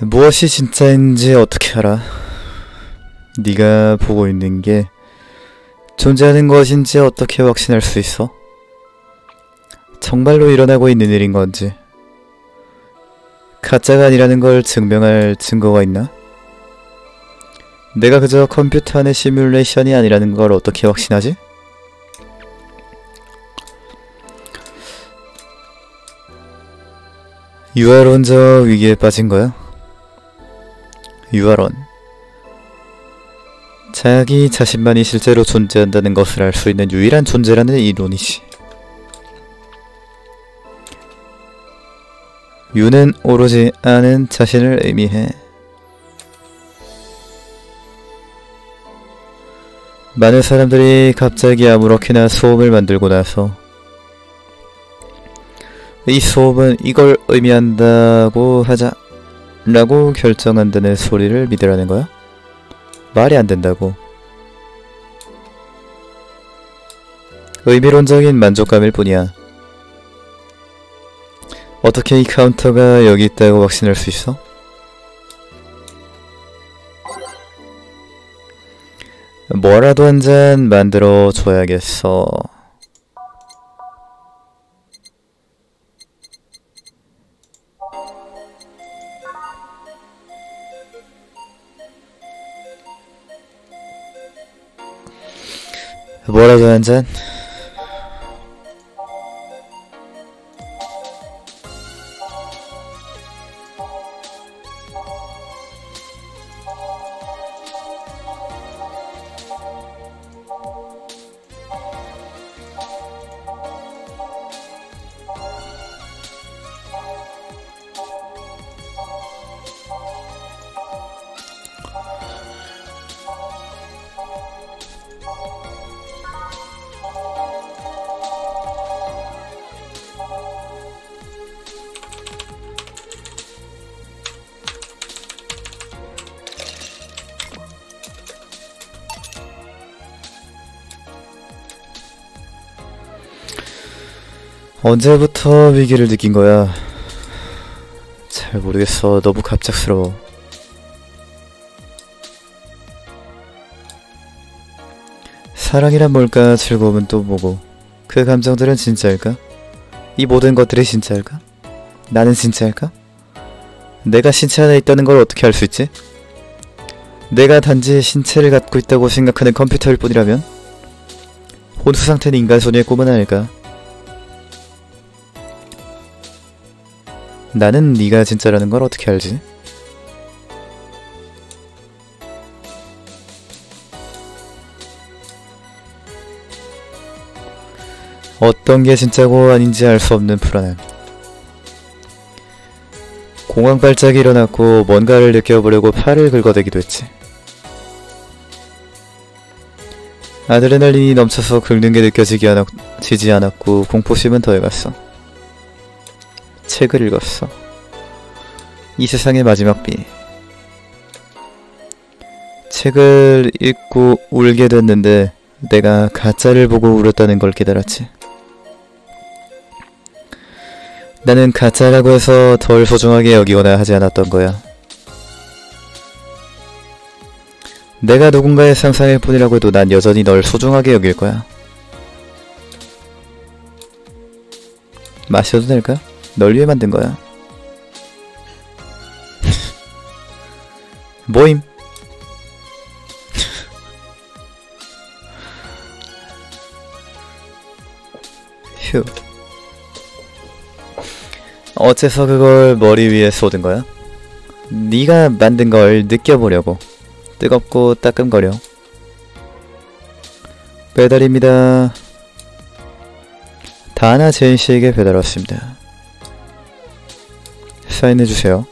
무엇이 진짜인지 어떻게 알아? 네가 보고 있는 게 존재하는 것인지 어떻게 확신할 수 있어? 정말로 일어나고 있는 일인 건지 가짜가 아니라는 걸 증명할 증거가 있나? 내가 그저 컴퓨터 안의 시뮬레이션이 아니라는 걸 어떻게 확신하지? 유아론 저 위기에 빠진 거야? 유아론 자기 자신만이 실제로 존재한다는 것을 알 수 있는 유일한 존재라는 이론이지. 유는 오로지 아는 자신을 의미해. 많은 사람들이 갑자기 아무렇게나 소음을 만들고 나서 이 소음은 이걸 의미한다고 하자 라고 결정한다는 소리를 믿으라는 거야? 말이 안 된다고. 의미론적인 만족감일 뿐이야. 어떻게 이 카운터가 여기 있다고 확신할 수 있어? 뭐라도 한 잔 만들어 줘야겠어. 뭐라도 한 잔? 언제부터 위기를 느낀 거야? 잘 모르겠어. 너무 갑작스러워. 사랑이란 뭘까? 즐거움은 또 뭐고? 그 감정들은 진짜일까? 이 모든 것들이 진짜일까? 나는 진짜일까? 내가 신체 안에 있다는 걸 어떻게 알 수 있지? 내가 단지 신체를 갖고 있다고 생각하는 컴퓨터일 뿐이라면? 혼수 상태는 인간 소녀의 꿈은 아닐까? 나는 네가 진짜라는 걸 어떻게 알지? 어떤 게 진짜고 아닌지 알 수 없는 불안함. 공황 발작이 일어났고 뭔가를 느껴보려고 팔을 긁어대기도 했지. 아드레날린이 넘쳐서 긁는 게 느껴지지 않았, 않았고 공포심은 더해갔어. 책을 읽었어. 이 세상의 마지막 비. 책을 읽고 울게 됐는데 내가 가짜를 보고 울었다는 걸 깨달았지. 나는 가짜라고 해서 덜 소중하게 여기거나 하지 않았던 거야. 내가 누군가의 상상일 뿐이라고 해도 난 여전히 널 소중하게 여길 거야. 마셔도 될까? 널 위해 만든 거야. 모임. 휴. 어째서 그걸 머리 위에 쏟은 거야? 네가 만든 걸 느껴보려고. 뜨겁고 따끔거려. 배달입니다. 다나 제인 씨에게 배달 왔습니다. 사인해주세요.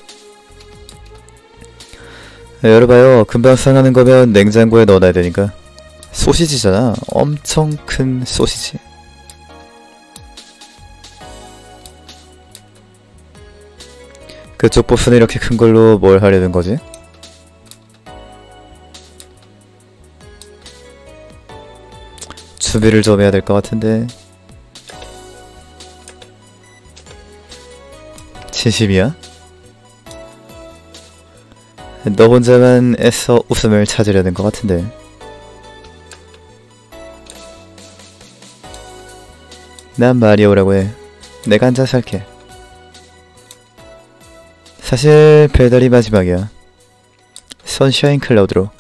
열어봐요. 금방 상하는 거면 냉장고에 넣어놔야 되니까. 소시지잖아. 엄청 큰 소시지. 그쪽 보스는 이렇게 큰 걸로 뭘 하려는 거지? 준비를 좀 해야 될 것 같은데 진심이야? 너 혼자만 애써 웃음을 찾으려는 것 같은데. 난 마리오라고 해. 내가 앉아 살게. 사실 배달이 마지막이야. 선샤인 클라우드로.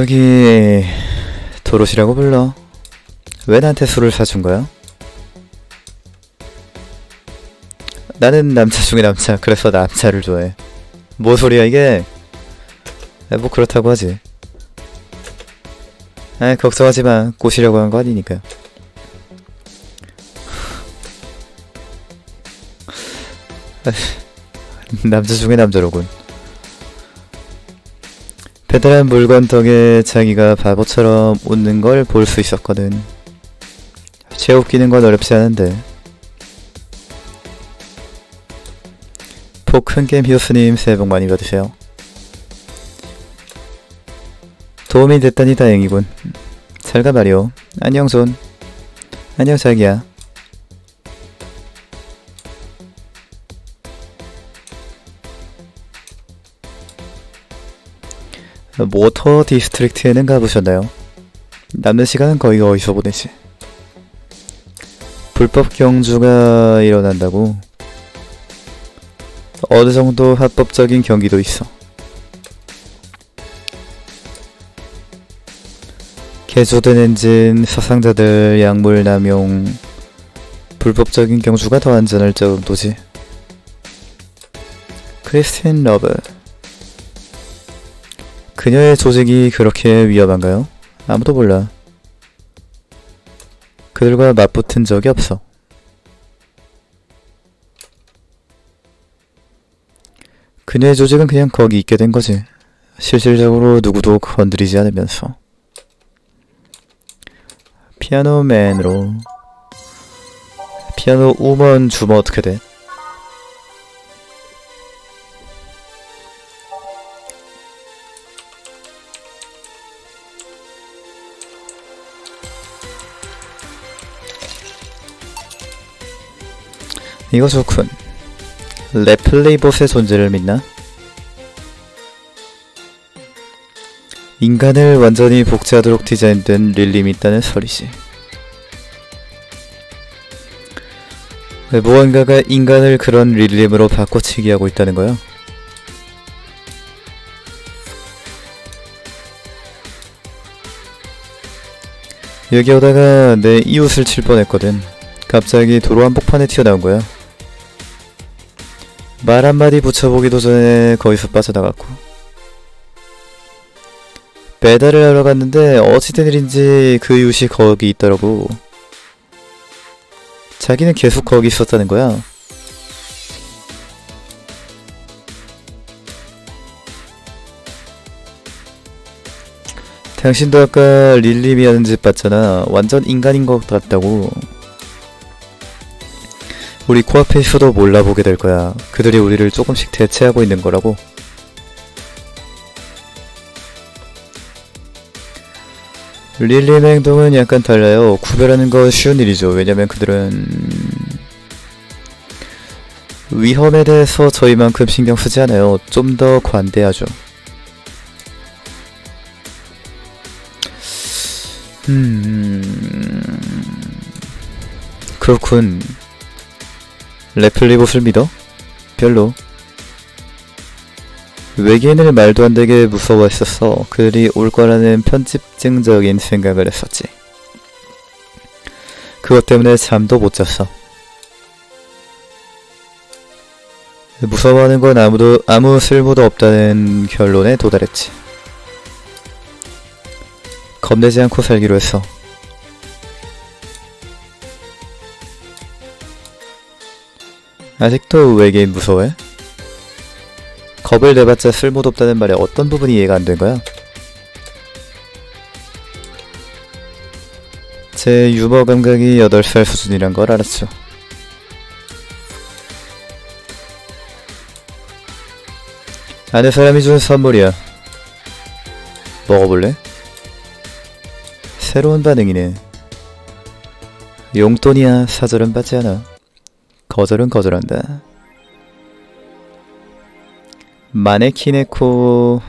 저기 도로시라고 불러. 왜 나한테 술을 사준 거야? 나는 남자 중에 남자. 그래서 남자를 좋아해. 뭐 소리야 이게? 아, 뭐 그렇다고 하지. 아 걱정하지 마. 꼬시려고 한 거 아니니까. 남자 중에 남자로군. 배달한 물건 덕에 자기가 바보처럼 웃는 걸 볼 수 있었거든. 쟤 웃기는 건 어렵지 않은데. 포큰게임 히오스님 새해 복 많이 받으세요. 도움이 됐다니 다행이군. 잘가 마리오. 안녕 존. 안녕 자기야. Motor District에는 가보셨나요? 남는 시간은 거의 어디서 보내지? 불법 경주가 일어난다고? 어느 정도 합법적인 경기도 있어. 개조된 엔진, 사상자들, 약물 남용, 불법적인 경주가 더 안전할 정도지. 크리스틴 러브 그녀의 조직이 그렇게 위험한가요? 아무도 몰라. 그들과 맞붙은 적이 없어. 그녀의 조직은 그냥 거기 있게 된 거지. 실질적으로 누구도 건드리지 않으면서. Piano Man으로. 피아노 우먼 주면 어떻게 돼? 이거 좋군. 레플레이봇의 존재를 믿나? 인간을 완전히 복제하도록 디자인된 릴림이 있다는 소리지. 왜 무언가가 인간을 그런 릴림으로 바꿔치기 하고 있다는 거야? 여기 오다가 내 이웃을 칠 뻔했거든. 갑자기 도로 한복판에 튀어나온 거야. 말 한마디 붙여보기도 전에 거기서 빠져나갔고. 배달을 하러 갔는데 어찌된 일인지 그 이웃이 거기 있더라고. 자기는 계속 거기 있었다는 거야. 당신도 아까 릴림이 하는 짓 봤잖아. 완전 인간인 것 같다고 우리 코앞에 있어도 몰라보게 될 거야. 그들이 우리를 조금씩 대체하고 있는 거라고. 릴리의 행동은 약간 달라요. 구별하는 건 쉬운 일이죠. 왜냐면 그들은 위험에 대해서 저희만큼 신경 쓰지 않아요. 좀 더 관대하죠. 음... 그렇군. 레플리봇을 믿어? 별로. 외계인을 말도 안 되게 무서워했었어. 그들이 올 거라는 편집증적인 생각을 했었지. 그것 때문에 잠도 못 잤어. 무서워하는 건 아무도 아무 쓸모도 없다는 결론에 도달했지. 겁내지 않고 살기로 했어. 아직도 외계인 무서워해? 겁을 내봤자 쓸모도 없다는 말에 어떤 부분이 이해가 안 된 거야? 제 유머 감각이 8살 수준이란 걸 알았죠. 아는 사람이 준 선물이야. 먹어볼래? 새로운 반응이네. 용돈이야 사절은 받지 않아. 거절은 거절한다. 마네키네코.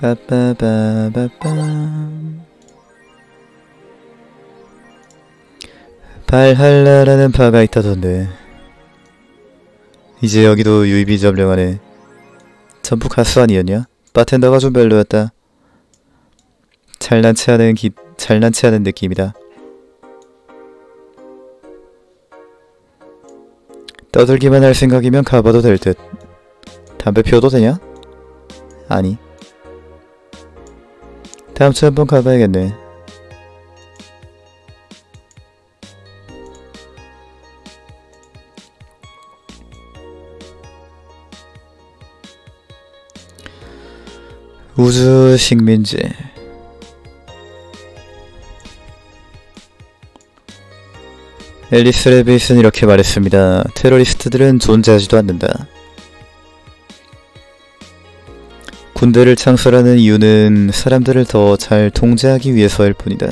빠빠바바밤 발할라라는 바가 있다던데. 이제 여기도 유입이 점령하네. 전부 가수 아니었냐? 바텐더가 좀 별로였다 잘난치 않은 기, 잘난치 않은 느낌이다 떠들기만 할 생각이면 가봐도 될 듯. 담배 피워도 되냐? 아니. 다음 주에 한번 가봐야겠네. 우주 식민지 앨리스 레빗은 이렇게 말했습니다. 테러리스트들은 존재하지도 않는다. 군대를 창설하는 이유는 사람들을 더 잘 통제하기 위해서일 뿐이다.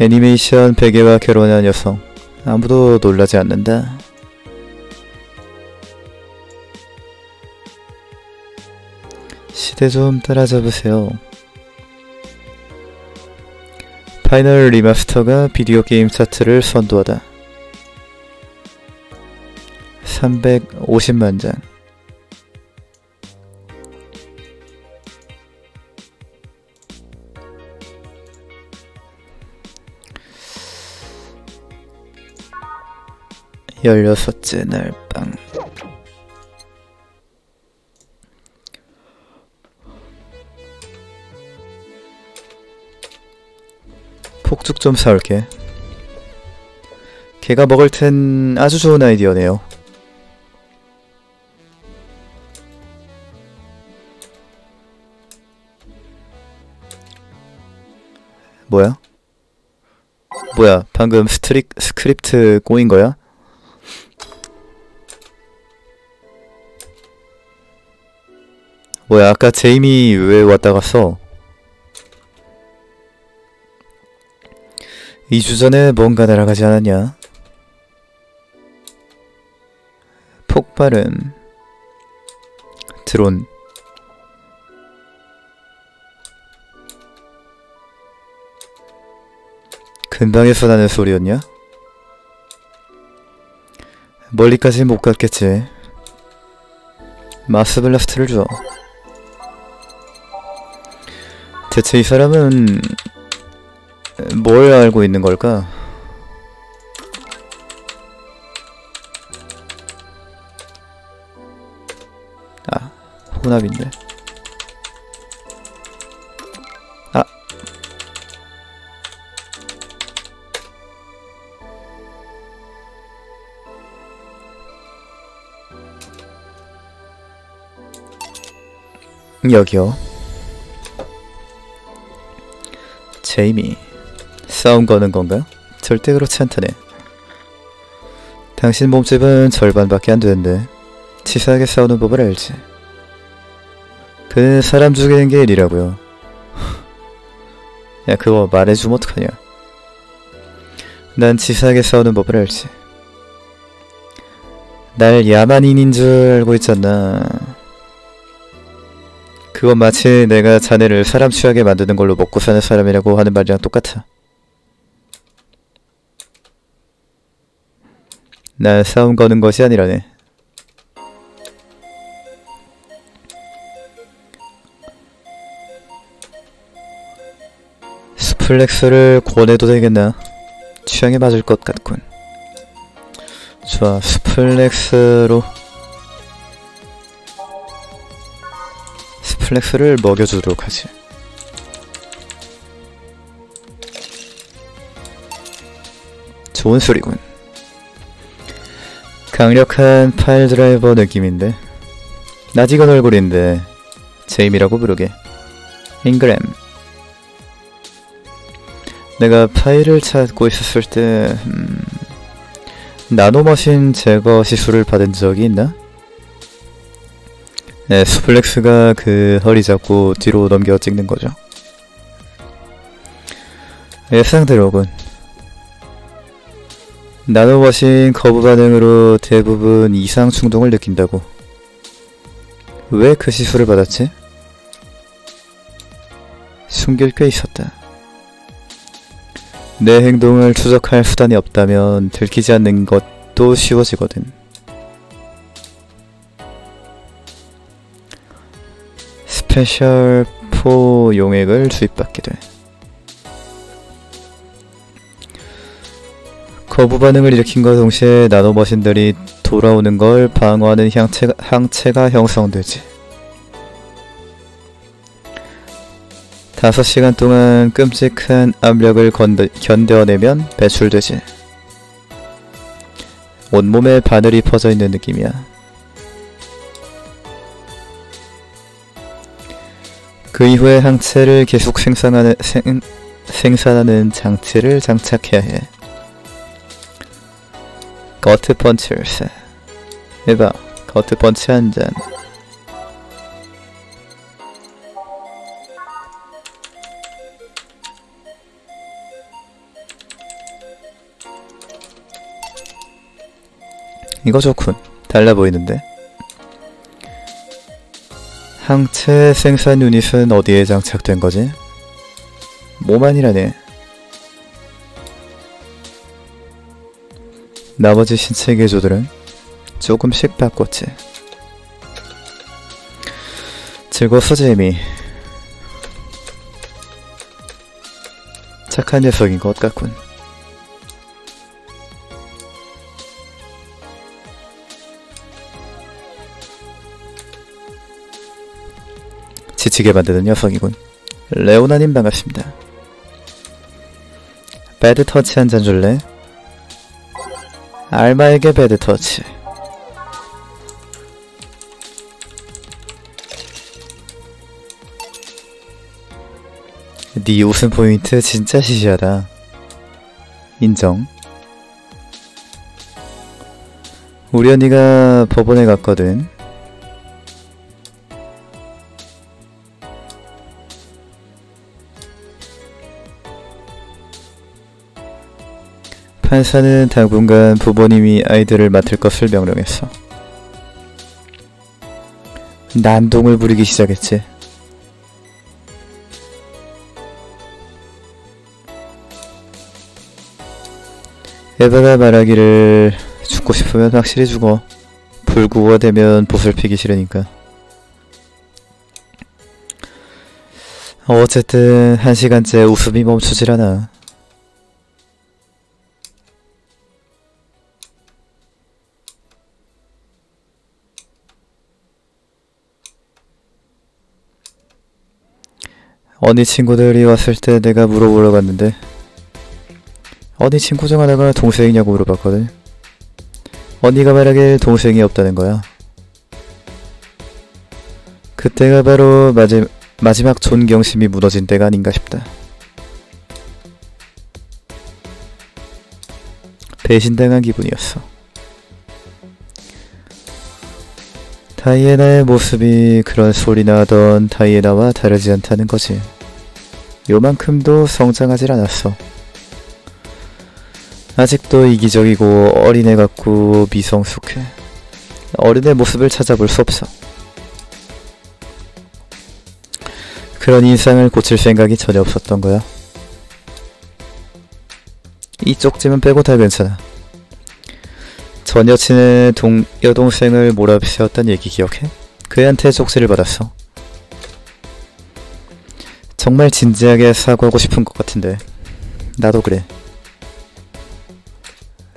애니메이션 베개와 결혼한 여성 아무도 놀라지 않는다. 시대 좀 따라잡으세요. Final Remaster가 비디오 게임 차트를 선도하다. 350만 장. 열여섯째 날 밤. 폭죽 좀 사올게. 걔가 먹을 텐 아주 좋은 아이디어네요. 뭐야? 뭐야? 방금 스트릭 스크립트 꼬인 거야? 뭐야? 아까 제이미 왜 왔다 갔어? 2주 전에 뭔가 날아가지 않았냐? 폭발은 드론 근방에서 나는 소리였냐? 멀리까지 못 갔겠지. 마스 블라스트를 줘. 대체 이 사람은 뭘 알고 있는 걸까? 아, 혼합인데. 아. 여기요. 제이미. 싸움 거는 건가? 절대 그렇지 않다네. 당신 몸집은 절반밖에 안 되는데 치사하게 싸우는 법을 알지. 그 사람 죽이는 게 일이라고요. 야 그거 말해주면 어떡하냐. 난 치사하게 싸우는 법을 알지. 날 야만인인 줄 알고 있잖아. 그건 마치 내가 자네를 사람 취하게 만드는 걸로 먹고 사는 사람이라고 하는 말이랑 똑같아. 날 싸움 거는 것이 아니라네. suplex를 권해도 되겠나? 취향에 맞을 것 같군. 좋아, suplex로 suplex를 먹여주도록 하지. 좋은 소리군. 강력한 piledriver 느낌인데. 낯익은 얼굴인데 제임이라고 부르게. 잉그램 내가 파일을 찾고 있었을 때 음, 나노머신 제거 시술을 받은 적이 있나? 네, 수플렉스가 그 허리 잡고 뒤로 넘겨 찍는 거죠. 예상대로군. 나노머신 거부 반응으로 대부분 이상 충동을 느낀다고. 왜 그 시술을 받았지? 숨길 게 있었다. 내 행동을 추적할 수단이 없다면 들키지 않는 것도 쉬워지거든. special 포 용액을 주입받게 돼. 거부 반응을 일으킴과 동시에 nanomachine들이 돌아오는 걸 방어하는 향체가, 항체가 형성되지. 5시간 동안 끔찍한 압력을 건드, 견뎌내면 배출되지. 온몸에 바늘이 퍼져 있는 느낌이야. 그 이후에 항체를 계속 생산하는, 생, 생산하는 장치를 장착해야 해. 거트 펀치를 해봐. 거트 펀치 한 잔. 이거 좋군. 달라 보이는데. 항체 생산 유닛은 어디에 장착된 거지? 몸 안이라네. 나머지 신체 개조들은 조금씩 바꿨지. 즐거웠어, 제이미. 착한 녀석인 것 같군. 지치게 만드는 녀석이군. 레오나님 반갑습니다. 배드 터치 한 잔 줄래? 알마에게 배드 터치. 네 웃음 포인트 진짜 시시하다. 인정. 우리 언니가 법원에 갔거든. 판사는 당분간 부모님이 아이들을 맡을 것을 명령했어. 난동을 부리기 시작했지. 에바가 말하기를 죽고 싶으면 확실히 죽어. 불구가 되면 보슬 피기 싫으니까. 어쨌든 한 시간째 웃음이 멈추질 않아. 언니 친구들이 왔을 때 내가 물어보러 갔는데 언니 친구 중 하나가 동생이냐고 물어봤거든. 언니가 말하길 동생이 없다는 거야. 그때가 바로 마지, 마지막 존경심이 무너진 때가 아닌가 싶다. 배신당한 기분이었어. 다이애나의 모습이 그런 소리나 하던 다이애나와 다르지 않다는 거지. 요만큼도 성장하질 않았어. 아직도 이기적이고 어린애 같고 미성숙해. 어른의 모습을 찾아볼 수 없어. 그런 인상을 고칠 생각이 전혀 없었던 거야. 이 쪽지만 빼고 다 괜찮아. 전 여친의 동, 여동생을 몰아세웠단 얘기 기억해? 그애한테 쪽지를 받았어. 정말 진지하게 사과하고 싶은 것 같은데 나도 그래.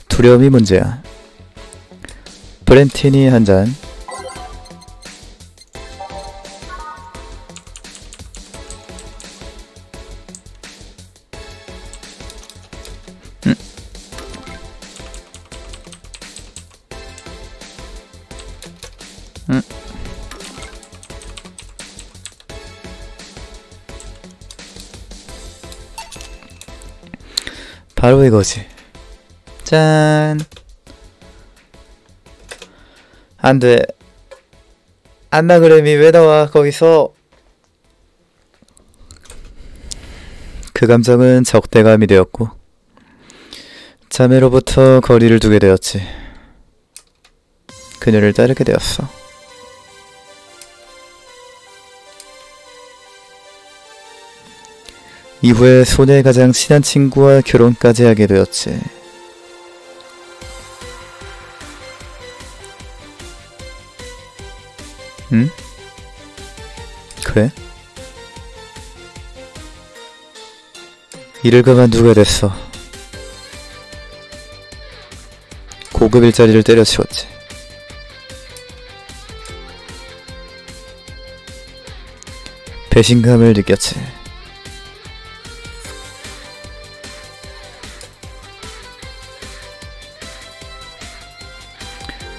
두려움이 문제야. 브렌티니 한 잔. 바로 이거지. 짠. 안 돼. 안나그램이 왜 나와, 거기서. 그 감정은 적대감이 되었고, 자매로부터 거리를 두게 되었지. 그녀를 따르게 되었어. 이후에 소녀의 가장 친한 친구와 결혼까지 하게 되었지. 응? 그래? 일을 그만두게 됐어. 고급 일자리를 때려치웠지. 배신감을 느꼈지.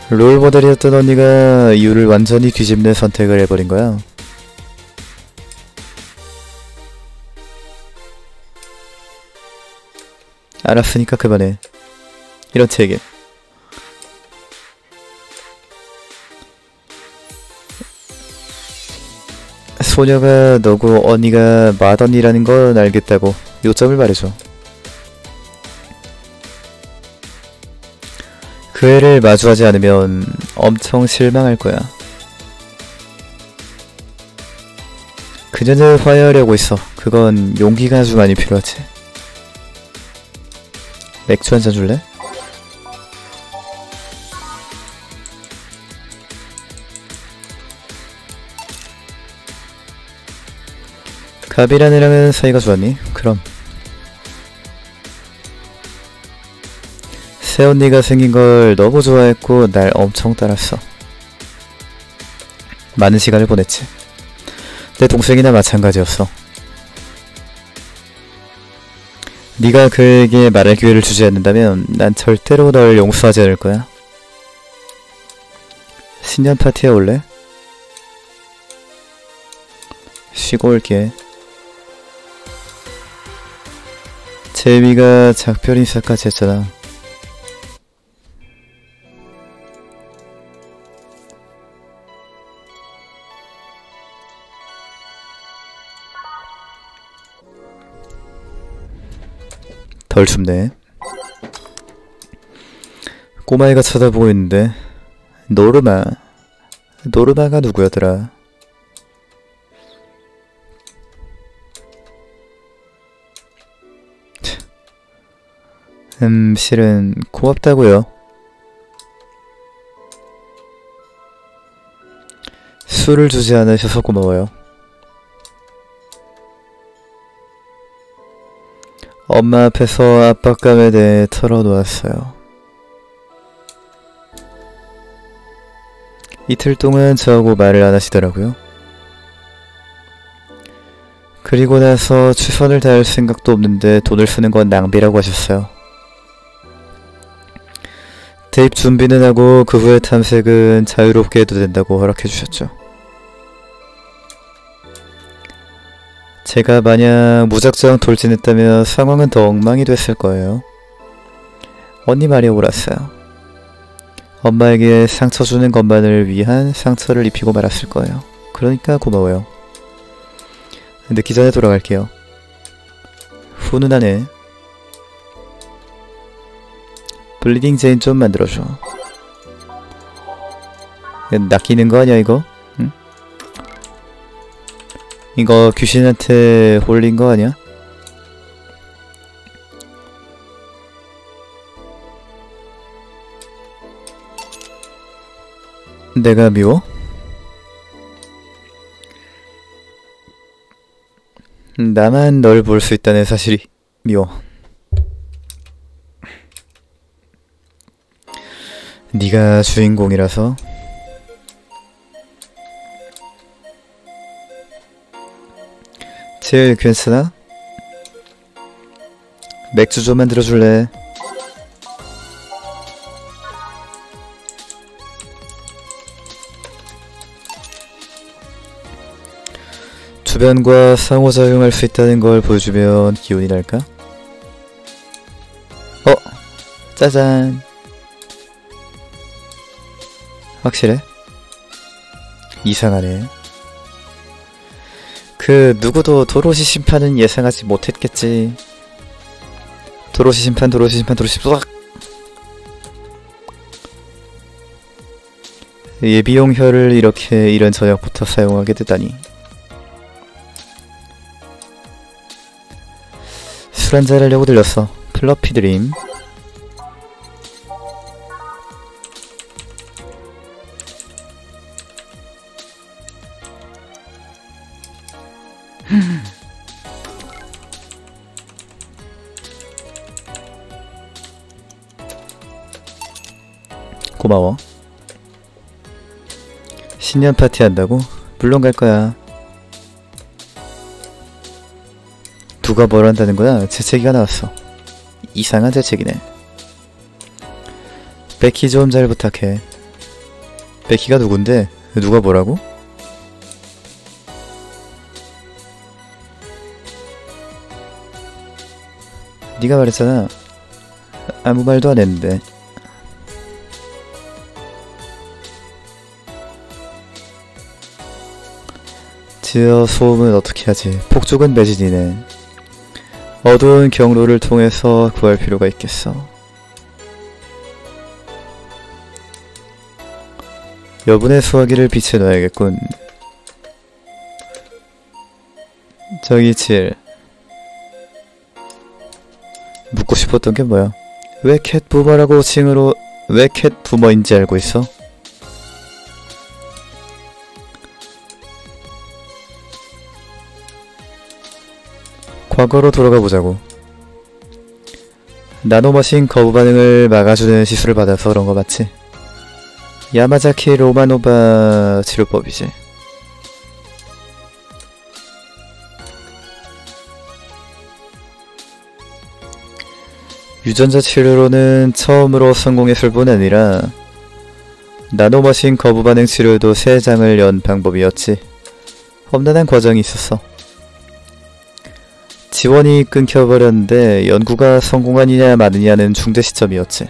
롤 모델이었던 언니가 이유를 완전히 뒤집는 선택을 해버린 거야. 알았으니까 그만해. 이런 책임. 소녀가 너고 언니가 맏언니라는 건 알겠다고 요점을 말해줘. 그 애를 마주하지 않으면 엄청 실망할 거야. 그녀를 화해하려고 있어. 그건 용기가 아주 많이 필요하지. 맥주 한 잔 줄래? 가비란 애랑은 사이가 좋았니? 그럼 새언니가 생긴 걸 너무 좋아했고 날 엄청 따랐어. 많은 시간을 보냈지. 내 동생이나 마찬가지였어. 네가 그에게 말할 기회를 주지 않는다면 난 절대로 널 용서하지 않을 거야. 신년 파티에 올래? 쉬고 올게. 제이미가 작별 인사까지 했잖아. 덜 춥네. 꼬마애가 쳐다보고 있는데 노르마 노르마가 누구였더라? 음 실은 고맙다고요. 술을 주지 않으셔서 고마워요. 엄마 앞에서 압박감에 대해 털어놓았어요. 이틀 동안 저하고 말을 안 하시더라고요. 그리고 나서 최선을 다할 생각도 없는데 돈을 쓰는 건 낭비라고 하셨어요. 대입 준비는 하고 그 후에 탐색은 자유롭게 해도 된다고 허락해 주셨죠. 제가 만약 무작정 돌진했다면 상황은 더 엉망이 됐을 거예요. 언니 말이 옳았어요. 엄마에게 상처 주는 것만을 위한 상처를 입히고 말았을 거예요. 그러니까 고마워요. 늦기 전에 돌아갈게요. 훈훈하네. Bleeding Jane 좀 만들어줘. 낚이는 거 아니야 이거? 응? 이거 귀신한테 홀린 거 아니야? 내가 미워? 나만 널 볼 수 있다는 사실이 미워. 네가 주인공이라서 제일 괜찮아? 맥주 좀 만들어줄래? 주변과 상호작용할 수 있다는 걸 보여주면 기운이 날까? 짜잔. 확실해? 이상하네. 그 누구도 도로시 심판은 예상하지 못했겠지. 도로시 심판, 도로시 심판, 도로시 쏘악. 예비용 혀를 이렇게 이른 저녁부터 사용하게 되다니. 술 한잔 하려고 들렸어. 플러피 드림. 고마워. 신년 파티 한다고? 물론 갈 거야. 누가 뭘 한다는 거야? 재채기가 나왔어. 이상한 재채기네. 베키 좀 잘 부탁해. 베키가 누군데? 누가 뭐라고? 네가 말했잖아. 아무 말도 안 했는데. 지어 소음은 어떻게 하지? 폭죽은 매진이네. 어두운 경로를 통해서 구할 필요가 있겠어. 여분의 수화기를 빛에 놔야겠군. 저기 칠. 묻고 싶었던 게 뭐야? 왜 캣 부머라고 칭으로 왜 캣 부머인지 알고 있어? 과거로 돌아가 보자고. 나노머신 거부 반응을 막아주는 시술을 받아서 그런 거 맞지? 야마자키 로마노바 치료법이지. 유전자 치료로는 처음으로 성공했을 뿐 아니라 나노머신 거부 반응 치료도 세 장을 연 방법이었지. 험난한 과정이 있었어. 지원이 끊겨버렸는데 연구가 성공하느냐 마느냐는 중대 시점이었지.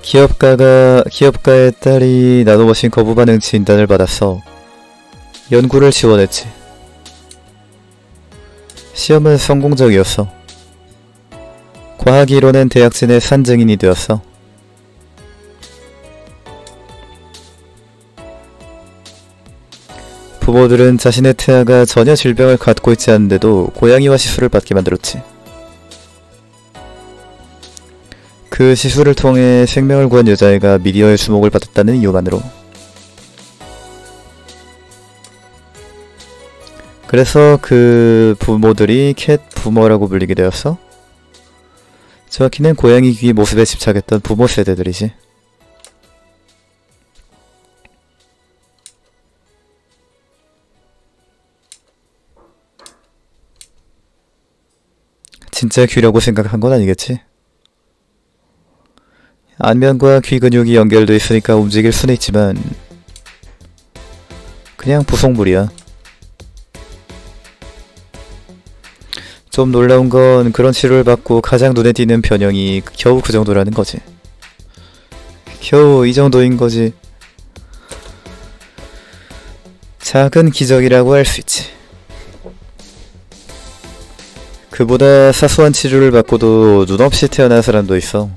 기업가가 기업가의 딸이 나노머신 거부 반응 진단을 받았어. 연구를 지원했지. 시험은 성공적이었어. 과학 이론은 대학진의 산증인이 되었어. 부모들은 자신의 태아가 전혀 질병을 갖고 있지 않은데도 고양이와 시술을 받게 만들었지. 그 시술을 통해 생명을 구한 여자애가 미디어의 주목을 받았다는 이유만으로. 그래서 그 부모들이 캣 부모라고 불리게 되었어? 정확히는 고양이 귀 모습에 집착했던 부모 세대들이지. 진짜 귀라고 생각한 건 아니겠지? 안면과 귀 근육이 연결돼 있으니까 움직일 수는 있지만 그냥 부속물이야. 좀 놀라운 건 그런 치료를 받고 가장 눈에 띄는 변형이 겨우 그 정도라는 거지. 겨우 이 정도인 거지. 작은 기적이라고 할 수 있지. 그보다 사소한 치료를 받고도 눈 없이 태어난 사람도 있어.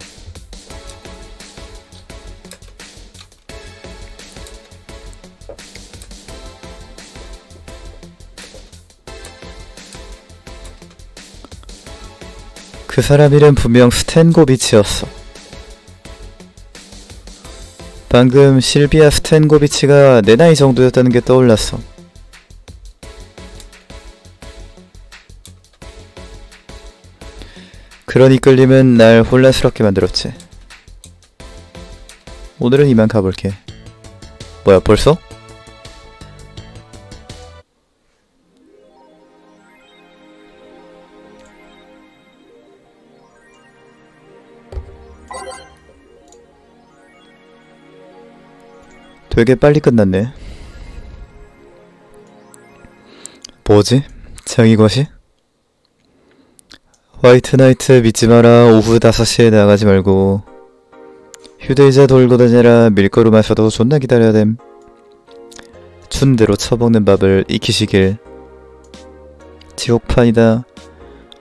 그 사람 이름 분명 스탠고비치였어. 방금 실비아 스탠고비치가 내 나이 정도였다는 게 떠올랐어. 그런 이끌림은 날 혼란스럽게 만들었지. 오늘은 이만 가볼게. 뭐야, 벌써? 되게 빨리 끝났네. 뭐지? 장이것이? 화이트 나이트 믿지 마라. 오후 5시에 나가지 말고. 휴대이자 돌고 다니라. 밀가루 마셔도 존나 기다려야 됨. 춘대로 처먹는 밥을 익히시길. 지옥판이다.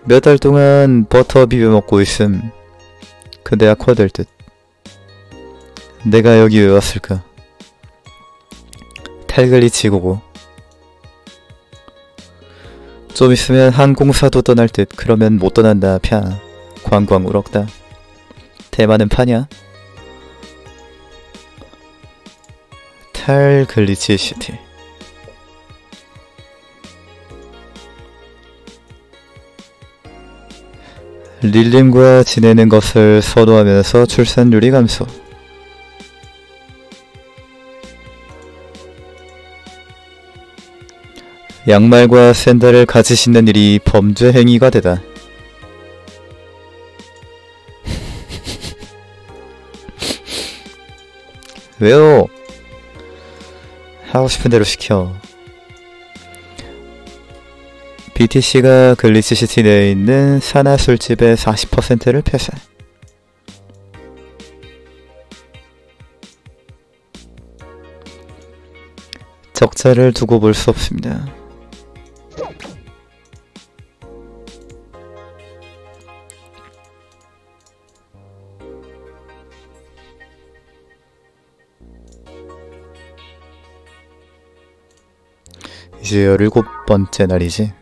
몇 달 동안 버터 비벼 먹고 있음. 근데 악화될 듯. 내가 여기 왜 왔을까? 탈글리치고고 좀 있으면 항공사도 떠날 듯 그러면 못 떠난다 펴. 광광 우럭다. 대만은 파냐? 탈 글리치 시티. 릴림과 지내는 것을 선호하면서 출산율이 감소 양말과 샌들을 같이 신는 일이 범죄 행위가 되다. 왜요? 하고 싶은 대로 시켜. BTC가 글리치 시티 내에 있는 사나 술집의 40%를 폐쇄. 적자를 두고 볼 수 없습니다. 이제 열일곱 번째 날이지.